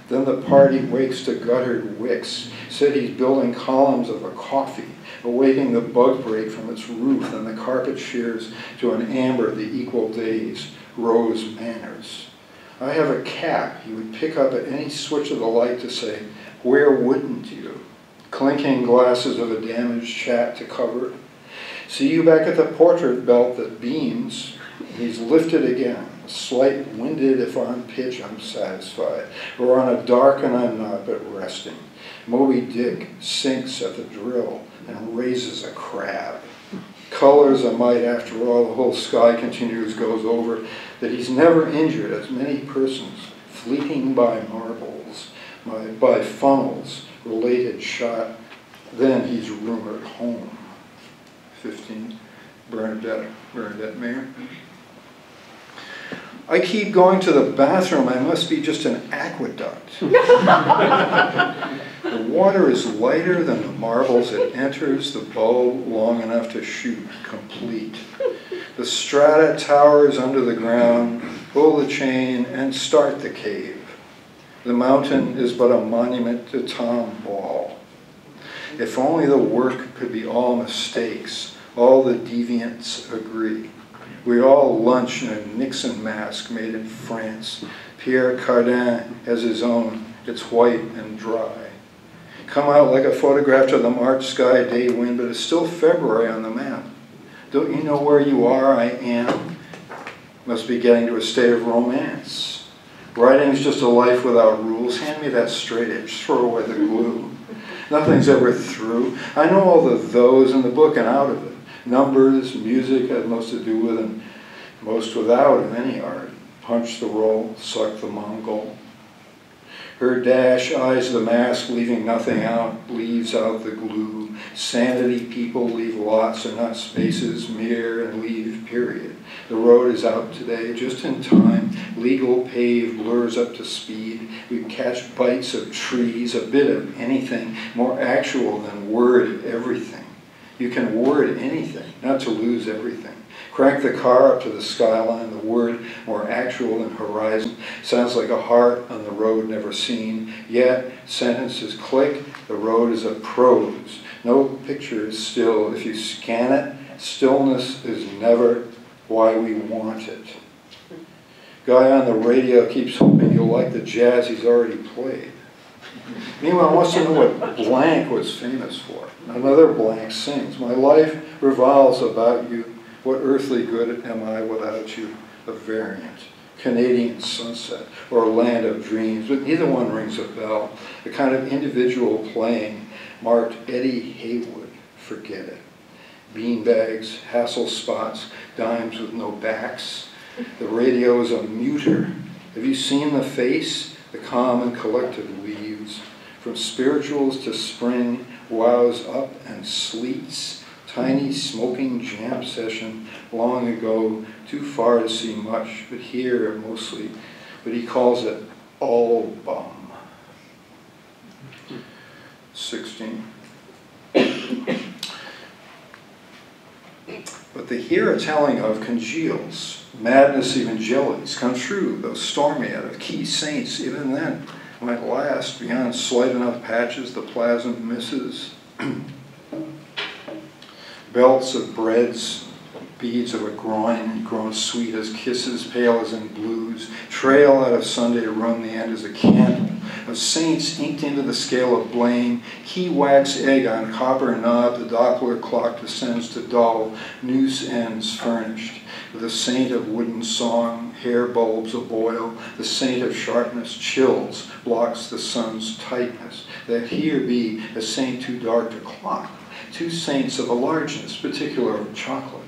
Then the party wakes to guttered wicks. Said he's building columns of a coffee awaiting the bug break from its roof, and the carpet shears to an amber the equal days, rose manners. I have a cap he would pick up at any switch of the light to say, Where wouldn't you? Clinking glasses of a damaged chat to cover. See you back at the portrait belt that beams. He's lifted again. Slight winded if on pitch, I'm satisfied. Or on a dark and I'm not, but resting. Moby Dick sinks at the drill and raises a crab. Colors a mite after all, the whole sky continues, goes over, that he's never injured as many persons, fleeting by marbles, by, by funnels, related shot, then he's rumored home. 15, Bernadette, Bernadette Mayer. I keep going to the bathroom. I must be just an aqueduct. the water is lighter than the marbles. It enters the bow long enough to shoot complete. The strata towers under the ground. Pull the chain and start the cave. The mountain is but a monument to Tom Ball. If only the work could be all mistakes, all the deviants agree. We all lunch in a Nixon mask made in France. Pierre Cardin has his own. It's white and dry. Come out like a photograph of the March sky day wind, but it's still February on the map. Don't you know where you are? I am. Must be getting to a state of romance. Writing's just a life without rules. Hand me that straight edge. Throw away the glue. Nothing's ever through. I know all the those in the book and out of it. Numbers, music had most to do with and most without in any art. Punch the roll, suck the Mongol. Her dash eyes the mask, leaving nothing out, leaves out the glue. Sanity people leave lots and not spaces, mere and leave, period. The road is out today, just in time. Legal pave blurs up to speed. We catch bites of trees, a bit of anything, more actual than word of everything. You can word anything, not to lose everything. Crank the car up to the skyline, the word more actual than horizon. Sounds like a heart on the road never seen. Yet, sentences click, the road is a prose. No picture is still. If you scan it, stillness is never why we want it. Guy on the radio keeps hoping you'll like the jazz he's already played. Meanwhile, wants to know what blank was famous for. Another blank sings, My life revolves about you. What earthly good am I without you? A variant. Canadian sunset or a land of dreams, but neither one rings a bell. The kind of individual playing marked Eddie Heywood, forget it. Beanbags, hassle spots, dimes with no backs. The radio is a muter. Have you seen the face? The calm and collected leaves. From spirituals to spring, wows up and sleets. Tiny smoking jam session long ago, too far to see much, but here mostly. But he calls it all bum. 16. but the here telling of congeals, madness even jellies, come true, though stormy out of key saints, even then might last beyond slight enough patches the plasm misses. Belts of breads, beads of a groin grown sweet as kisses, pale as in blues, trail out of Sunday to run the end as a candle. Of saints inked into the scale of blame, key wax egg on copper knob, the Doppler clock descends to dull, noose ends furnished. The saint of wooden song, hair bulbs aboil, the saint of sharpness chills, blocks the sun's tightness, that here be a saint too dark to clock, two saints of a largeness, particular of chocolate.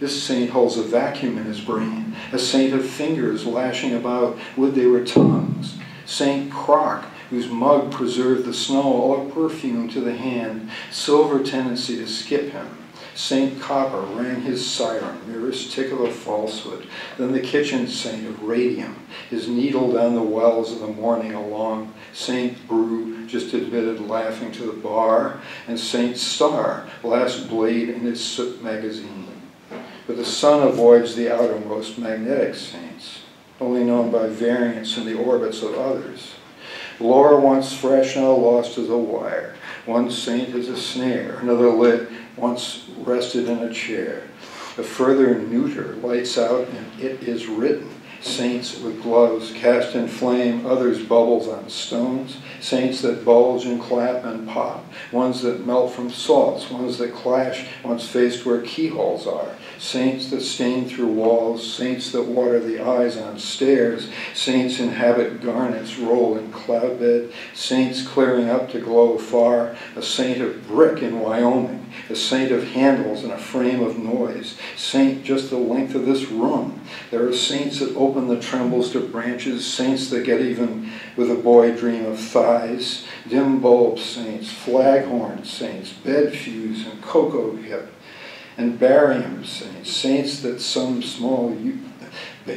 This saint holds a vacuum in his brain, a saint of fingers lashing about, would they were tongues. Saint Croc, whose mug preserved the snow, all perfume to the hand, silver tendency to skip him. Saint Copper rang his siren, merest tick of falsehood. Then the kitchen saint of radium, his needle down the wells of the morning along. Saint Brew just admitted laughing to the bar, and Saint Star, last blade in his soot magazine. But the sun avoids the outermost magnetic saints, only known by variance in the orbits of others. Lore once fresh, now lost as a wire. One saint is a snare, another lit, once rested in a chair. A further neuter lights out, and it is written. saints with gloves cast in flame, others bubbles on stones, saints that bulge and clap and pop, ones that melt from salts, ones that clash once faced where keyholes are, saints that stain through walls, saints that water the eyes on stairs, saints inhabit garnets, roll in cloudbed, saints clearing up to glow far, a saint of brick in Wyoming, a saint of handles and a frame of noise, saint just the length of this room. There are saints that open the trembles to branches, saints that get even with a boy dream of thighs, dim bulb saints, flaghorn saints, bed fuse and cocoa hip, and barium saints, saints that some small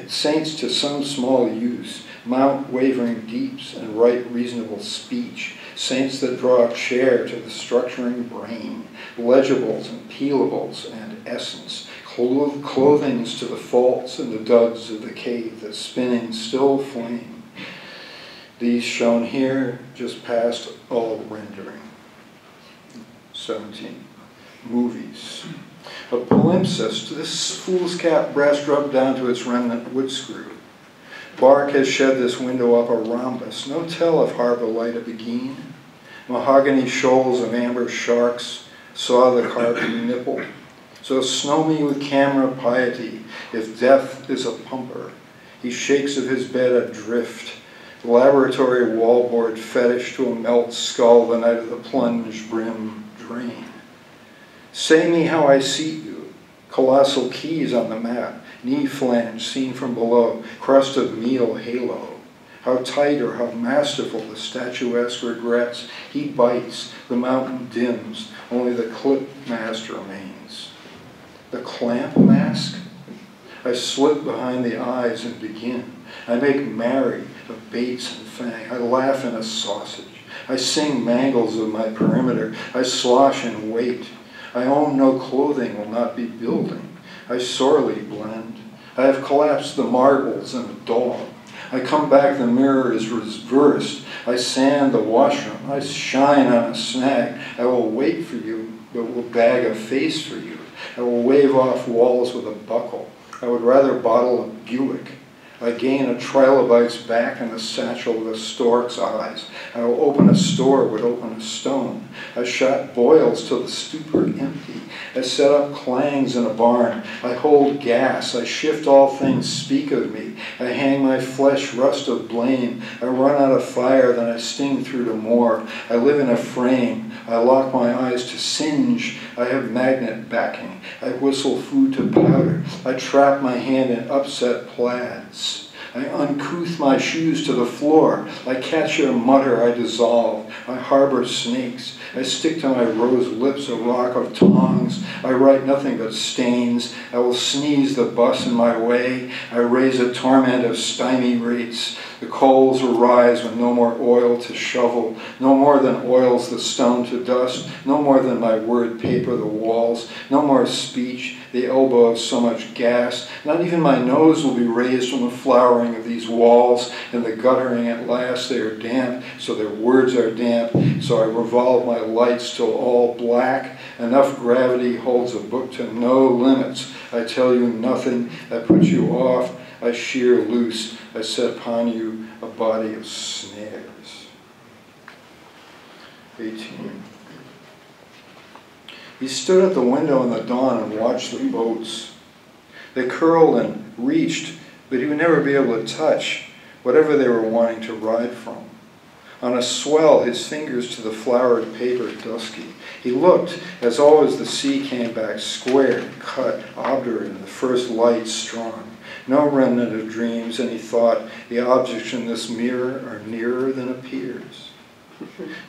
saints to some small use, mount wavering deeps and write reasonable speech, saints that draw a chair to the structuring brain, legibles and peelables and essence, clothings to the faults and the duds of the cave that spinning still flame. These shown here just past all rendering. 17. Movies. A palimpsest, this fool's cap brass rubbed down to its remnant wood screw. Bark has shed this window up a rhombus, no tell of harbor light a beguine. Mahogany shoals of amber sharks saw the carbon nipple. So snow me with camera piety, if death is a pumper. He shakes of his bed adrift, laboratory wallboard fetish to a melt skull the night of the plunge brim drain. Say me how I seat you, colossal keys on the map, knee flange seen from below, crust of meal halo. How tight or how masterful the statuesque regrets. He bites, the mountain dims, only the clip mast remains. The clamp mask? I slip behind the eyes and begin. I make merry of baits and fang. I laugh in a sausage. I sing mangles of my perimeter. I slosh and weight. I own no clothing, will not be building. I sorely blend. I have collapsed the marbles and the dog. I come back, the mirror is reversed. I sand the washroom. I shine on a snag. I will wait for you, but will bag a face for you. I will wave off walls with a buckle. I would rather bottle a Buick I gain a trilobite's back and a satchel with a stork's eyes. I will open a store, would open a stone. I shot boils till the stupor empty. I set up clangs in a barn. I hold gas. I shift all things speak of me. I hang my flesh rust of blame. I run out of fire, then I sting through to more. I live in a frame. I lock my eyes to singe. I have magnet backing. I whistle food to powder. I trap my hand in upset plaids. I uncouth my shoes to the floor. I catch your mutter, I dissolve. I harbor snakes. I stick to my rose lips a rock of tongs. I write nothing but stains. I will sneeze the bus in my way. I raise a torment of stymie rates. The coals arise with no more oil to shovel, no more than oils the stone to dust, no more than my word paper the walls, no more speech, the elbow of so much gas. Not even my nose will be raised from the flowering of these walls and the guttering at last. They are damp, so their words are damp. So I revolve my lights till all black. Enough gravity holds a book to no limits. I tell you nothing. I put you off. I shear loose. I set upon you a body of snares. 18. He stood at the window in the dawn and watched the boats. They curled and reached, but he would never be able to touch whatever they were wanting to ride from. On a swell, his fingers to the flowered paper dusky. He looked, as always the sea came back, square, cut, obdurate, and the first light strong. No remnant of dreams, and he thought, the objects in this mirror are nearer than appears.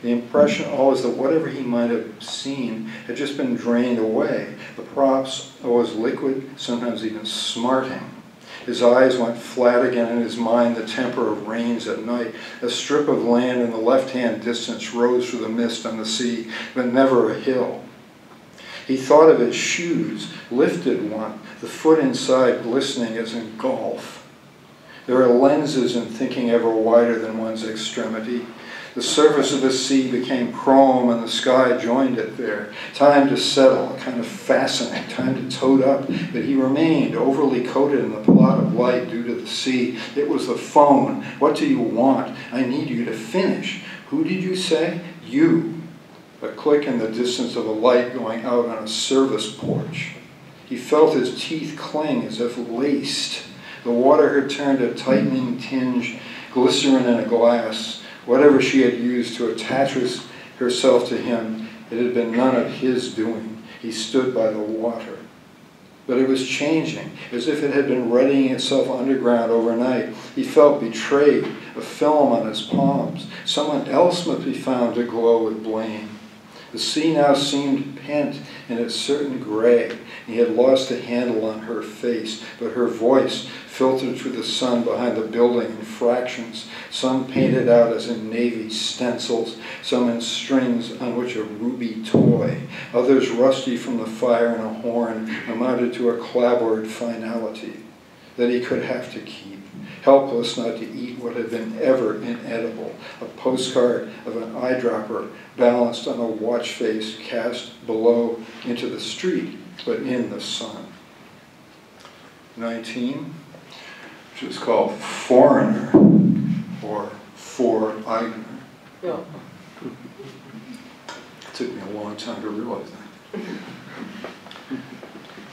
The impression always that whatever he might have seen had just been drained away. The props always liquid, sometimes even smarting. His eyes went flat again in his mind, the temper of rains at night. A strip of land in the left-hand distance rose through the mist on the sea, but never a hill. He thought of his shoes, lifted one, the foot inside glistening as in golf. There are lenses in thinking ever wider than one's extremity. The surface of the sea became chrome and the sky joined it there. Time to settle, kind of fascinating, time to toad up. But he remained overly coated in the plot of light due to the sea. It was the phone. What do you want? I need you to finish. Who did you say? You. A click in the distance of a light going out on a service porch. He felt his teeth cling as if laced. The water had turned a tightening tinge, glycerin in a glass. Whatever she had used to attach herself to him, it had been none of his doing. He stood by the water. But it was changing, as if it had been readying itself underground overnight. He felt betrayed, a film on his palms. Someone else must be found to glow with blame. The sea now seemed pent in its certain gray. He had lost a handle on her face, but her voice filtered through the sun behind the building in fractions, some painted out as in navy stencils, some in strings on which a ruby toy, others rusty from the fire in a horn, amounted to a clapboard finality that he could have to keep helpless not to eat what had been ever inedible, a postcard of an eyedropper balanced on a watch face cast below into the street, but in the sun. 19, which is called Foreigner, or For Eigner. Yeah. It took me a long time to realize that.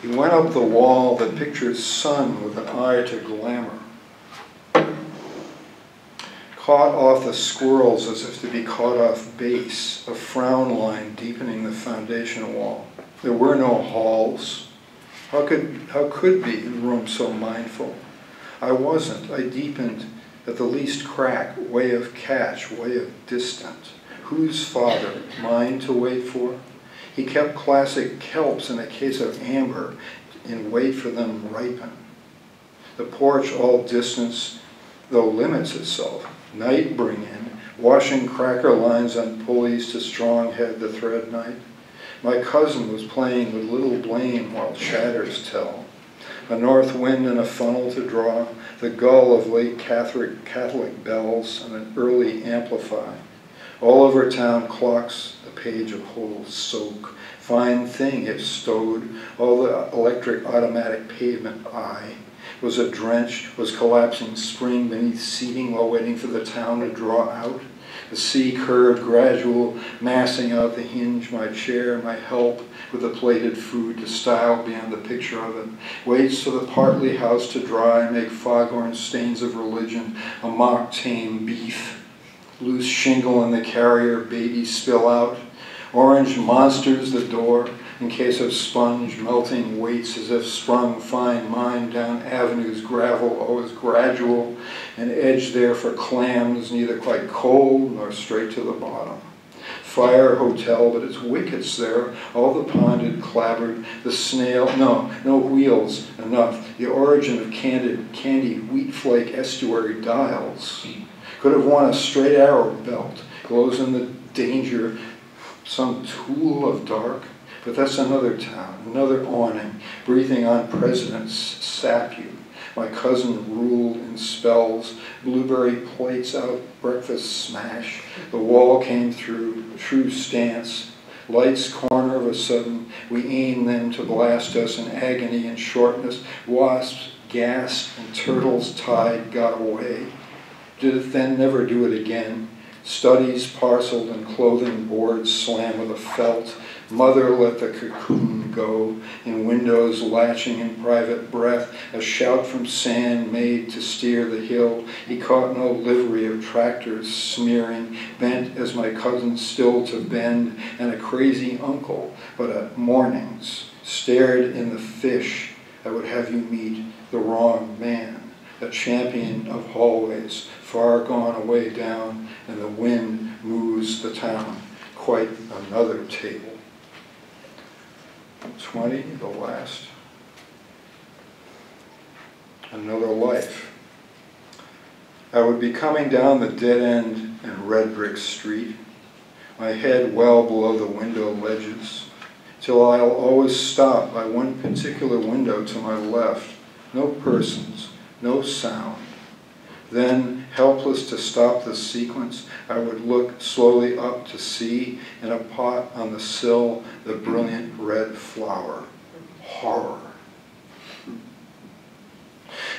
He went up the wall that pictured sun with an eye to glamour caught off the squirrels as if to be caught off base, a frown line deepening the foundation wall. There were no halls. How could, how could be a room so mindful? I wasn't. I deepened at the least crack, way of catch, way of distant. Whose father? Mine to wait for? He kept classic kelps in a case of amber in wait for them ripen. The porch all distance, though limits itself, night bring in, washing cracker lines on pulleys to strong head the thread night. My cousin was playing with little blame while chatters tell. A north wind and a funnel to draw, the gull of late Catholic, Catholic bells and an early amplify. All over town clocks a page of whole soak, fine thing if stowed, all the electric automatic pavement eye was a drench, was collapsing spring beneath seating while waiting for the town to draw out. The sea curved, gradual, massing out the hinge, my chair, my help with the plated food to style beyond the picture of it. Waits for the partly house to dry, make foghorn stains of religion, a mock tame beef. Loose shingle in the carrier, babies spill out. Orange monsters the door, in case of sponge melting weights as if sprung fine mine down avenues gravel always gradual and edge there for clams neither quite cold nor straight to the bottom. Fire hotel but its wickets there all the ponded clabbered the snail no no wheels enough the origin of candid candy wheat flake estuary dials. Could have won a straight arrow belt glows in the danger some tool of dark but that's another town, another awning, breathing on presidents sap you. My cousin ruled in spells, blueberry plates out, breakfast smash. The wall came through, true stance. Lights corner of a sudden, we aim them to blast us in agony and shortness. Wasps gasped and turtles tied got away. Did it then never do it again? Studies parceled and clothing boards slam with a felt. Mother let the cocoon go, in windows latching in private breath, a shout from sand made to steer the hill. He caught no livery of tractors smearing, bent as my cousin still to bend, and a crazy uncle, but at mornings stared in the fish. I would have you meet the wrong man, a champion of hallways, far gone away down, and the wind moves the town. Quite another table. 20, the last. Another life. I would be coming down the dead end in red brick street, my head well below the window ledges, till I'll always stop by one particular window to my left, no persons, no sound. Then, helpless to stop the sequence, I would look slowly up to see in a pot on the sill the brilliant red flower. Horror.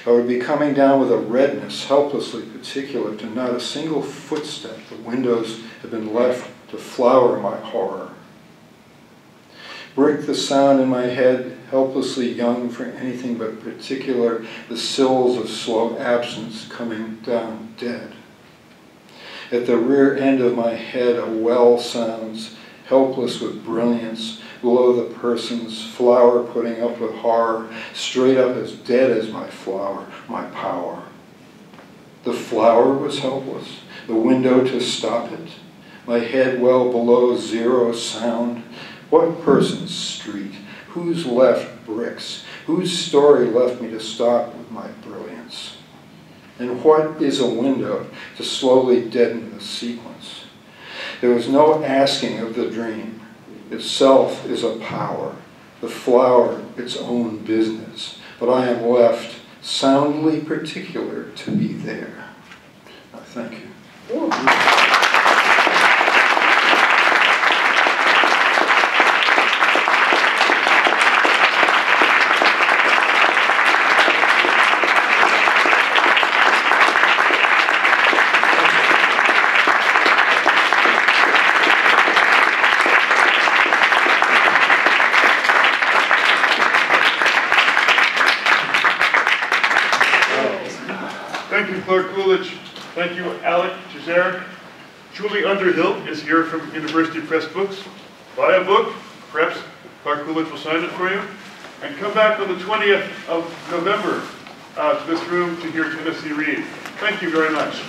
I would be coming down with a redness helplessly particular to not a single footstep the windows had been left to flower my horror. Brick the sound in my head, helplessly young for anything but particular, the sills of slow absence coming down dead. At the rear end of my head, a well sounds, helpless with brilliance, below the person's flower putting up with horror, straight up as dead as my flower, my power. The flower was helpless, the window to stop it, my head well below zero sound. What person's street? Whose left bricks? Whose story left me to stop with my brilliance? And what is a window to slowly deaden the sequence? There was no asking of the dream. Itself is a power, the flower its own business. But I am left soundly particular to be there. I thank you. Thank you, Clark Coolidge. Thank you, Alek Jeziorek. Julie Underhill is here from University Press Books. Buy a book, perhaps Clark Coolidge will sign it for you. And come back on the 20th of November uh, to this room to hear Tennessee read. Thank you very much.